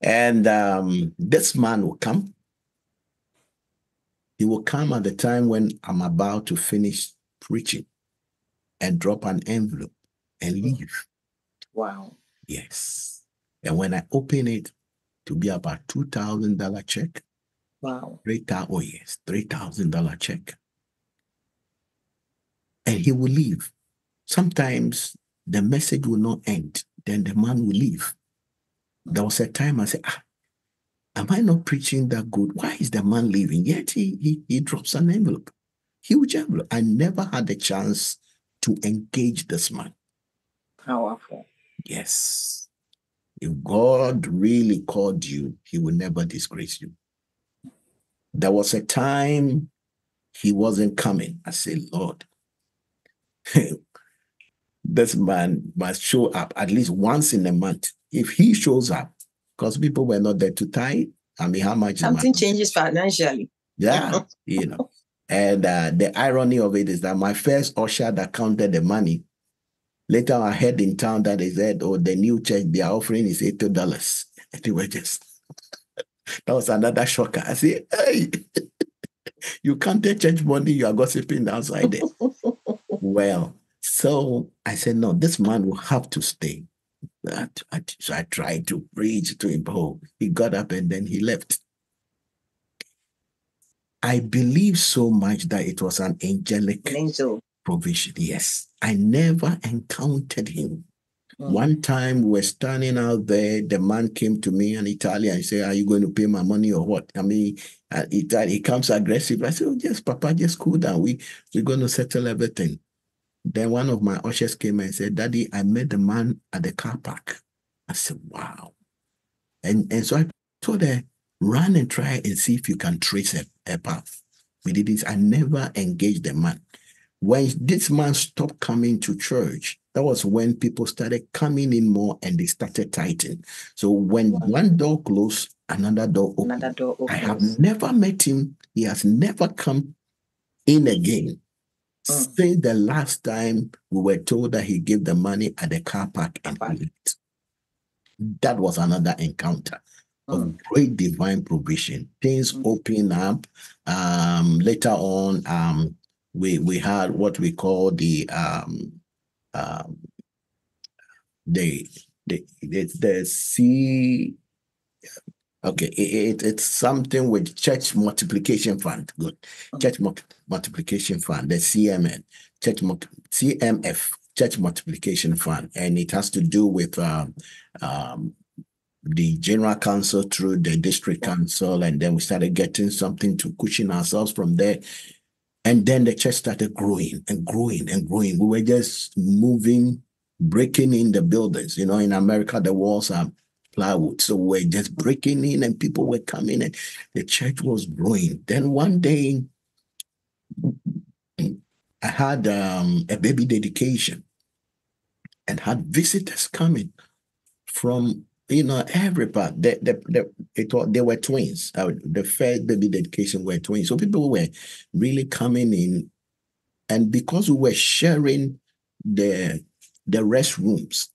And um, this man will come. He will come at the time when i'm about to finish preaching and drop an envelope and leave Wow. yes and when i open it to be about $2000 check Wow. Three thousand, oh yes, three thousand dollar check. And he will leave. Sometimes the message will not end, then the man will leave. There was a time I said, ah, am I not preaching that good? Why is the man leaving? Yet he he, he drops an envelope, huge envelope. I never had a chance to engage this man. Powerful. Yes. If God really called you, he will never disgrace you. There was a time he wasn't coming. I said, Lord, this man must show up at least once in a month. If he shows up, because people were not there to tie, I mean, how much? Something changes financially. yeah, you know. And uh, the irony of it is that my first usher that counted the money, later I heard in town that they said, oh, the new church, their offering is $80. And they were just, that was another shocker. I said, hey, you counted church money, you are gossiping outside there. well, so I said, no, this man will have to stay. So I tried to preach to him. Oh, he got up and then he left. I believe so much that it was an angelic An angel. provision. Yes, I never encountered him. Mm. One time we were standing out there, the man came to me, an Italian, and said, Are you going to pay my money or what? I mean, uh, he comes aggressive. I said, Oh, yes, Papa, just cool down. We, we're going to settle everything. Then one of my ushers came and said, Daddy, I met the man at the car park. I said, Wow. And, and so I told her, run and try and see if you can trace a, a path. We did this. I never engaged the man. When this man stopped coming to church, that was when people started coming in more and they started tightening. So when one door closed, another door opened. Another door I have never met him. He has never come in again. Mm. Since the last time we were told that he gave the money at the car park and left. That was another encounter of Mm. great divine provision. Things Mm. open up. Um, later on, um, we we had what we call the um, um, the the the, the C. Okay, it, it- it's something with church multiplication fund. Good, Mm. church mul- multiplication fund, the CMN, church multi- CMF, church multiplication fund, and it has to do with um, um, the general council through the district council, and then we started getting something to cushion ourselves from there. And then the church started growing and growing and growing. We were just moving, breaking in the buildings. You know, in America, the walls are plywood. So we're just breaking in and people were coming and the church was growing. Then one day, I had um, a baby dedication and had visitors coming from you know every part. The, the, the, it was, they were twins. Uh, the first baby dedication were twins. So people were really coming in, and because we were sharing the the restrooms,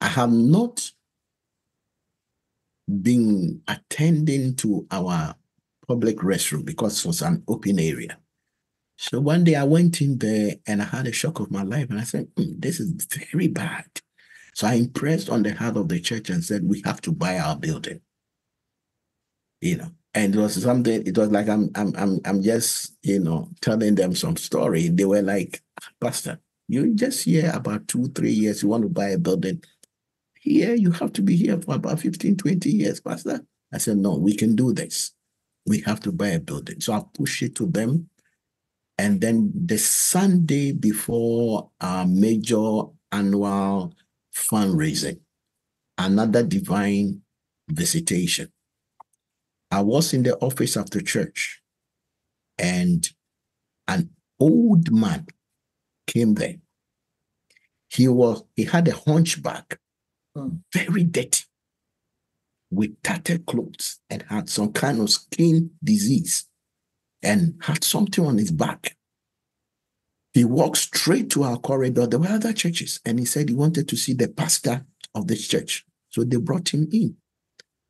I have not been attending to our public restroom because it was an open area. So one day I went in there and I had a shock of my life, and I said, "Hmm, "This is very bad." So I impressed on the heart of the church and said, "We have to buy our building." You know, And it was something, it was like I'm I'm I'm I'm just, you know, telling them some story. They were like, Pastor, you just here about two, three years, you want to buy a building. Here, you have to be here for about 15, 20 years, Pastor. I said, No, we can do this. We have to buy a building. So I push it to them. And then the Sunday before our major annual fundraising, another divine visitation. I was in the office after church, and an old man came there. He was he had a hunchback, Hmm. very dirty, with tattered clothes, and had some kind of skin disease, and had something on his back. He walked straight to our corridor. There were other churches, and he said he wanted to see the pastor of this church. So they brought him in.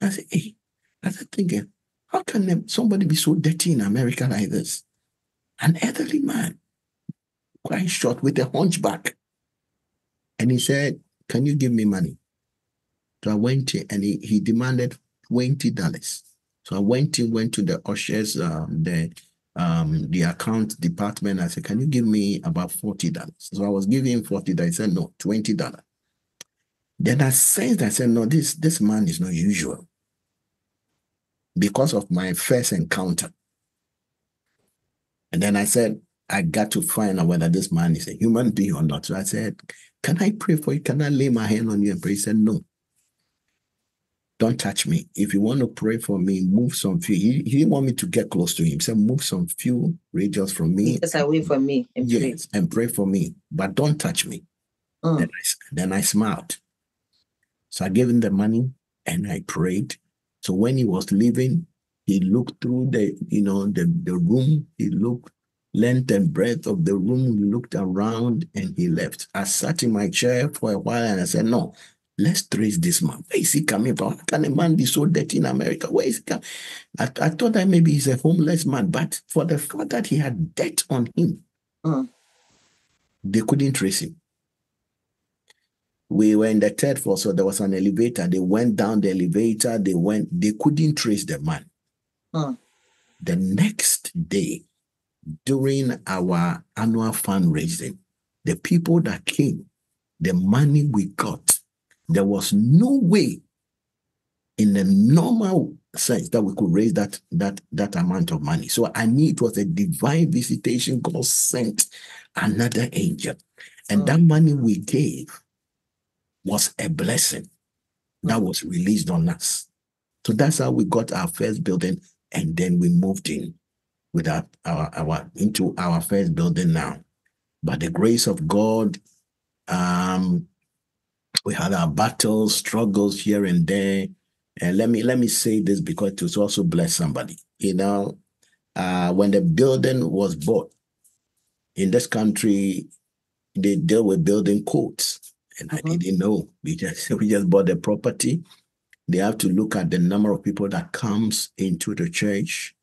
I said, Hey, I said, thinking, how can somebody be so dirty in America like this? An elderly man, quite short, with a hunchback. And he said, Can you give me money? So I went in and he, he demanded $20. So I went in, went to the ushers, um, the um the account department. I said, Can you give me about $40? So I was giving him $40. He said, No, $20. Then I sensed, I said, No, this this man is not usual. Because of my first encounter. And then I said, I got to find out whether this man is a human being or not. So I said, Can I pray for you? Can I lay my hand on you and pray? He said, No. Don't touch me. If you want to pray for me, move some few. He, he didn't want me to get close to him. He said, Move some few radius from me. Just away from me and pray. And pray for me, but don't touch me. Mm. Then, I, then I smiled. So I gave him the money and I prayed. So when he was leaving, he looked through the, you know, the, the room. He looked length and breadth of the room. He looked around and he left. I sat in my chair for a while and I said, no, let's trace this man. Where is he coming from? How can a man be so dirty in America? Where is he coming? I, I thought that maybe he's a homeless man, but for the fact that he had debt on him, Mm. they couldn't trace him. We were in the third floor, so there was an elevator. They went down the elevator. They went. They couldn't trace the man. Mm. The next day, during our annual fundraising, the people that came, the money we got, there was no way, in the normal sense, that we could raise that that that amount of money. So I knew it was a divine visitation. God sent another angel, and Mm. that money we gave was a blessing that was released on us. So that's how we got our first building, and then we moved in with our, our, our into our first building now. By the grace of God, um, we had our battles, struggles here and there. And let me let me say this because it was also bless somebody. You know, uh, when the building was bought in this country, they deal with building codes, and I Mhm. didn't know. We just we just bought the property. They have to look at the number of people that comes into the church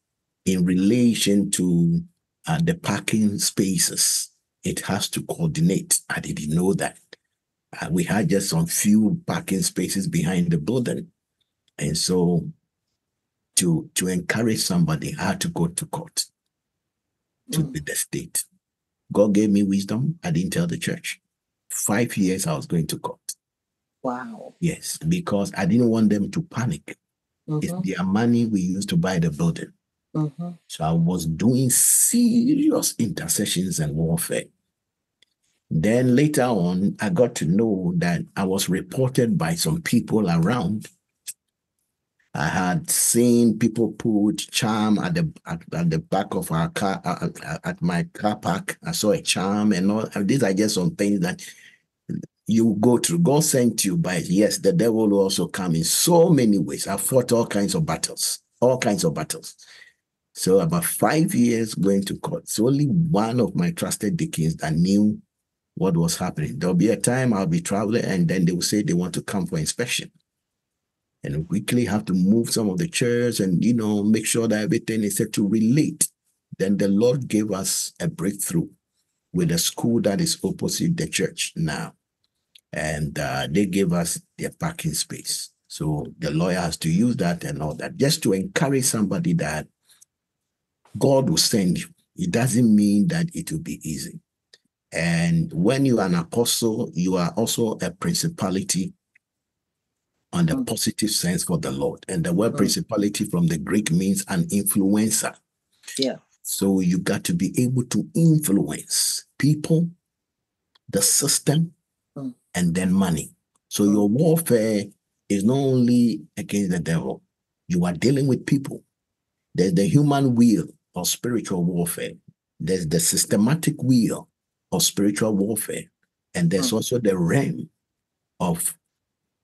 in relation to uh, the parking spaces. It has to coordinate. I didn't know that. Uh, we had just some few parking spaces behind the building, and so to to encourage somebody, I had to go to court to Mm. the state. God gave me wisdom. I didn't tell the church. Five years I was going to court. Wow. Yes, because I didn't want them to panic. It's Mhm, their money we used to buy the building. mhm. So I was doing serious intercessions and warfare. Then later on, I got to know that I was reported by some people around. I had seen people put charm at the at, at the back of our car uh, at my car park. I saw a charm and all. and These are just some things that you go through. God sent you by yes, the devil will also come in so many ways. I fought all kinds of battles, all kinds of battles. So about five years going to court. It's only one of my trusted deacons that knew what was happening. There'll be a time I'll be traveling, and then they will say they want to come for inspection. And we quickly have to move some of the chairs and you know make sure that everything is set to relate. Then the Lord gave us a breakthrough with a school that is opposite the church now. And uh, they gave us their parking space. So the lawyer has to use that and all that just to encourage somebody that God will send you. It doesn't mean that it will be easy. And when you are an apostle, you are also a principality on the Mm. positive sense for the Lord. And the word Mm. principality from the Greek means an influencer. Yeah. So you got to be able to influence people, the system, Mm. and then money. So Mm. your warfare is not only against the devil, you are dealing with people. There's the human will of spiritual warfare, there's the systematic will of spiritual warfare, and there's Mm. also the realm of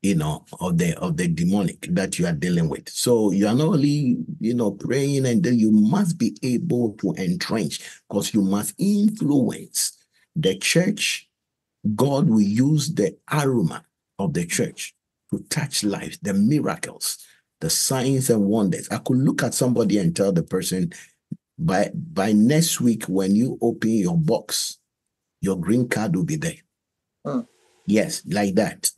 you know of the of the demonic that you are dealing with. So you are not only you know praying and then you must be able to entrench because you must influence the church. God will use the aroma of the church to touch lives the miracles the signs and wonders. I could look at somebody and tell the person by by next week when you open your box your green card will be there Mm. yes like that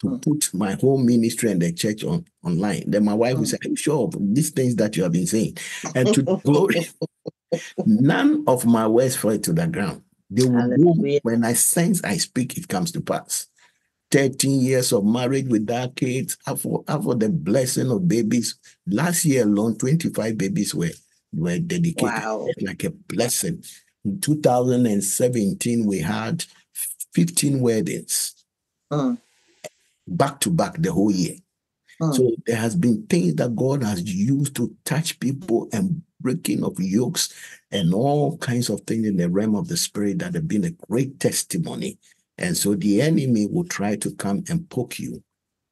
to Mm. put my whole ministry and the church on online. Then my wife will Mm. say, Are you sure of these things that you have been saying? And to glory, none of my words fall to the ground. They will go when I sense I speak, it comes to pass. 13 years of marriage with without kids, after, after the blessing of babies. Last year alone, 25 babies were, were dedicated. Wow. Like a blessing. In 2017, we had 15 weddings Mm. back to back the whole year. Mm. So there has been things that God has used to touch people and breaking of yokes and all kinds of things in the realm of the spirit that have been a great testimony. And so the enemy will try to come and poke you,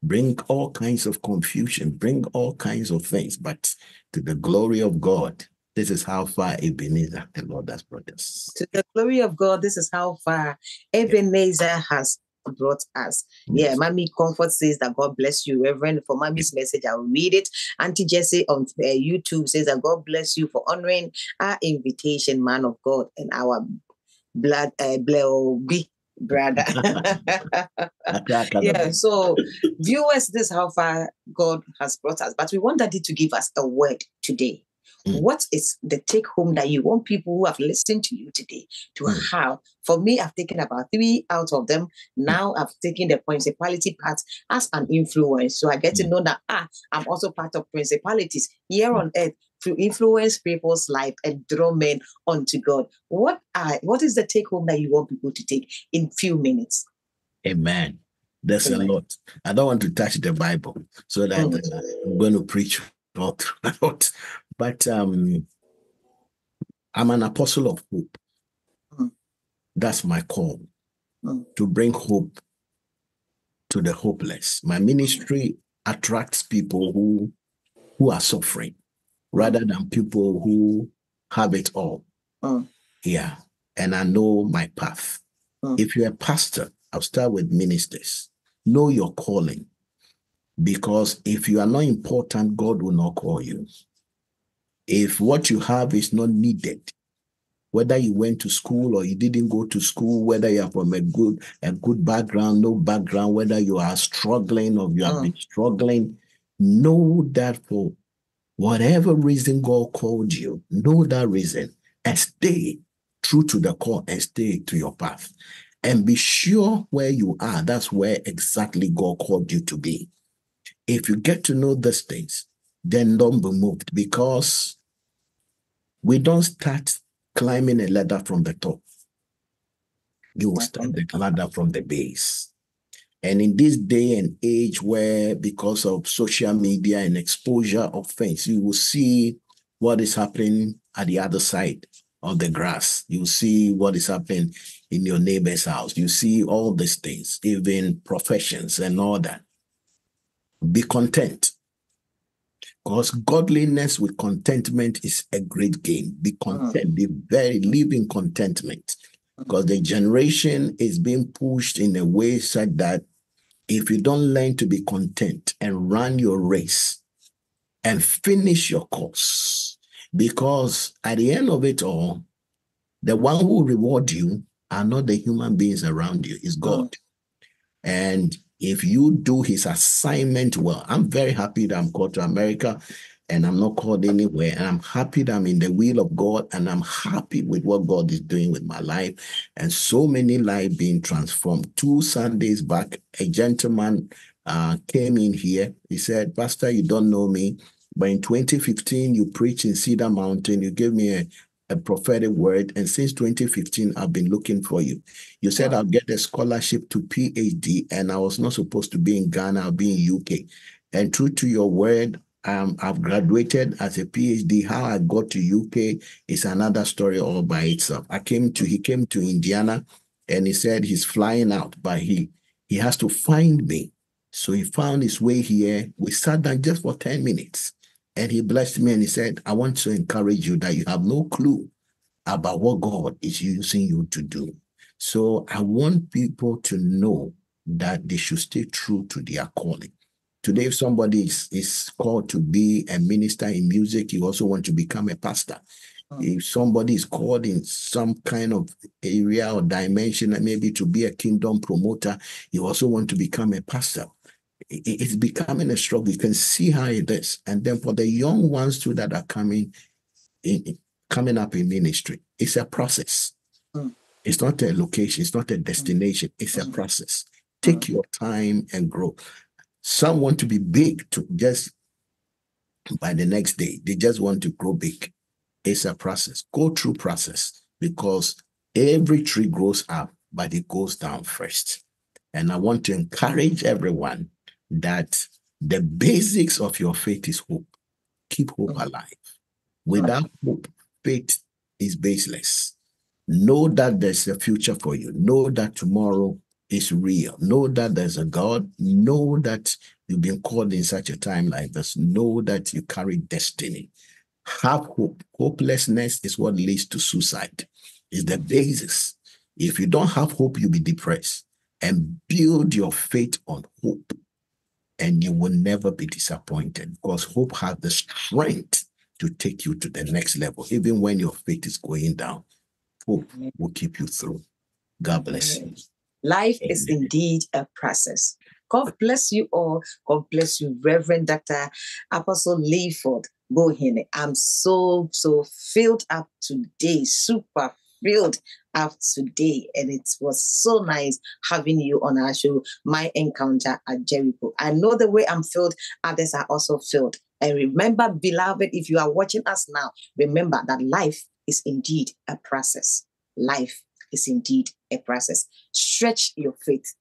bring all kinds of confusion, bring all kinds of things. But to the glory of God, this is how far Ebenezer, the Lord has brought us. To the glory of God, this is how far Ebenezer has brought us. Yeah. Mommy Comfort says that God bless you, Reverend. For Mommy's message, I'll read it. Auntie Jessie on uh, YouTube says that God bless you for honoring our invitation, man of God, and our blood, uh, B brother. yeah, so viewers, this is how far God has brought us. But we want Daddy to give us a word today. Mm. What is the take home that you want people who have listened to you today to Mm. have? For me, I've taken about three out of them. Now I've taken the principality part as an influence. So I get to Mm. know that ah, I'm also part of principalities here on earth to influence people's life and draw men unto God. What are what is the take home that you want people to take in few minutes? Amen. There's Amen. a lot. I don't want to touch the Bible so that Mm. uh, I'm going to preach all throughout. But um, I'm an apostle of hope. Mm. That's my call Mm. to bring hope to the hopeless. My ministry attracts people who who are suffering rather than people who have it all. Mm. Yeah. And I know my path. Mm. If you're a pastor, I'll start with ministers. Know your calling. Because if you are not important, God will not call you. If what you have is not needed, whether you went to school or you didn't go to school, whether you are from a good a good background, no background, whether you are struggling or you have Mm. been struggling, know that for whatever reason God called you, know that reason and stay true to the call and stay to your path. And be sure where you are, that's where exactly God called you to be. If you get to know these things, then don't be moved because we don't start climbing a ladder from the top. You will start the ladder from the base. And in this day and age where because of social media and exposure of things, you will see what is happening at the other side of the grass. You see what is happening in your neighbor's house. You see all these things, even professions and all that. Be content. Because godliness with contentment is a great gain. Be content, be very, live in contentment. Because the generation is being pushed in a way such that if you don't learn to be content and run your race and finish your course, because at the end of it all, the one who reward you are not the human beings around you, is hmm. God. And If you do his assignment well, I'm very happy that I'm called to America and I'm not called anywhere. And I'm happy that I'm in the will of God and I'm happy with what God is doing with my life. And so many lives being transformed. Two Sundays back, a gentleman uh, came in here. He said, Pastor, you don't know me, but in 2015, you preached in Cedar Mountain. You gave me a, a prophetic word. And since 2015, I've been looking for you. You said Wow. I'll get a scholarship to PhD, and I was not supposed to be in Ghana, I'll be in UK. And true to your word, um, I've graduated as a PhD. How I got to UK is another story all by itself. I came to he came to Indiana, and he said he's flying out, but he he has to find me. So he found his way here. We sat down just for 10 minutes and he blessed me and he said, I want to encourage you that you have no clue about what God is using you to do. So I want people to know that they should stay true to their calling. Today, if somebody is, is called to be a minister in music, you also want to become a pastor. Mm. If somebody is called in some kind of area or dimension, maybe to be a kingdom promoter, you also want to become a pastor. It's becoming a struggle. You can see how it is. And then for the young ones too that are coming in, in- coming up in ministry, it's a process. Mm. It's not a location, it's not a destination, it's a Mm. process. Take your time and grow. Some want to be big to just by the next day, they just want to grow big. It's a process. Go through process because every tree grows up, but it goes down first. And I want to encourage everyone that the basics of your faith is hope. Keep hope Mm. alive. Without hope, faith is baseless. Know that there's a future for you. Know that tomorrow is real. Know that there's a God. Know that you've been called in such a time like this. Know that you carry destiny. Have hope. Hopelessness is what leads to suicide. It's the basis. If you don't have hope, you'll be depressed. And build your faith on hope, and you will never be disappointed because hope has the strength to take you to the next level, even when your faith is going down. Hope Amen. will keep you through. God bless you. Amen. Life is indeed a process. God bless you all. God bless you, Reverend Dr. Apostle Leeford Boohene. I'm so, so filled up today, super filled up today. And it was so nice having you on our show, My Encounter at Jericho. I know the way I'm filled, others are also filled. And remember, beloved, if you are watching us now, remember that life is indeed a process. Life is indeed a process. Stretch your faith,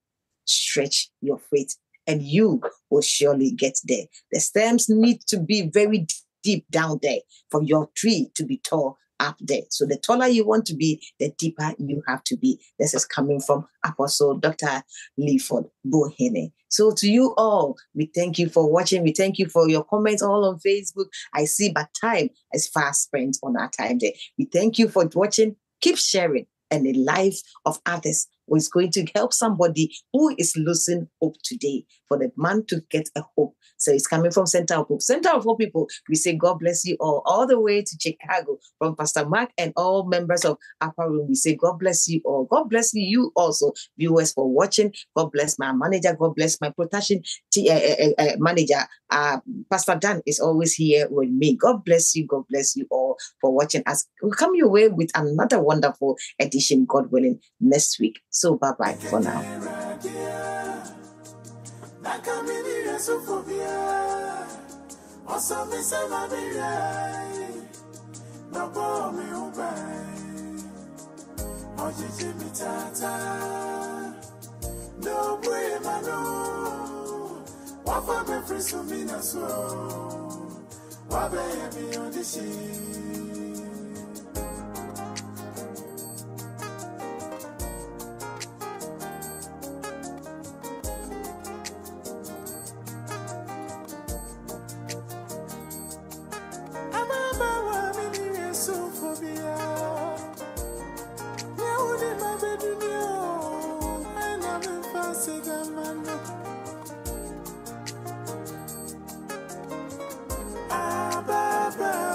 stretch your faith, and you will surely get there. The stems need to be very deep down there for your tree to be tall up there. So the taller you want to be, the deeper you have to be. This is coming from Apostle Dr. Leeford Boohene. So to you all, we thank you for watching. We thank you for your comments all on Facebook. I see, but time is fast spent on our time there. We thank you for watching. Keep sharing, and the lives of others is going to help somebody who is losing hope today for the man to get a hope. So it's coming from Center of Hope. Center of Hope people, we say God bless you all, all the way to Chicago from Pastor Mark and all members of Upper Room. We say God bless you all. God bless you, you also, viewers, for watching. God bless my manager. God bless my protection t- uh, uh, uh, manager. Pastor Dan is always here with me. God bless you. God bless you all for watching us. We'll come your way with another wonderful edition, God willing, next week. So bye bye for now. Ojiji mi tata, no way mano. Wafa me friso mi na so, wabe mi audition.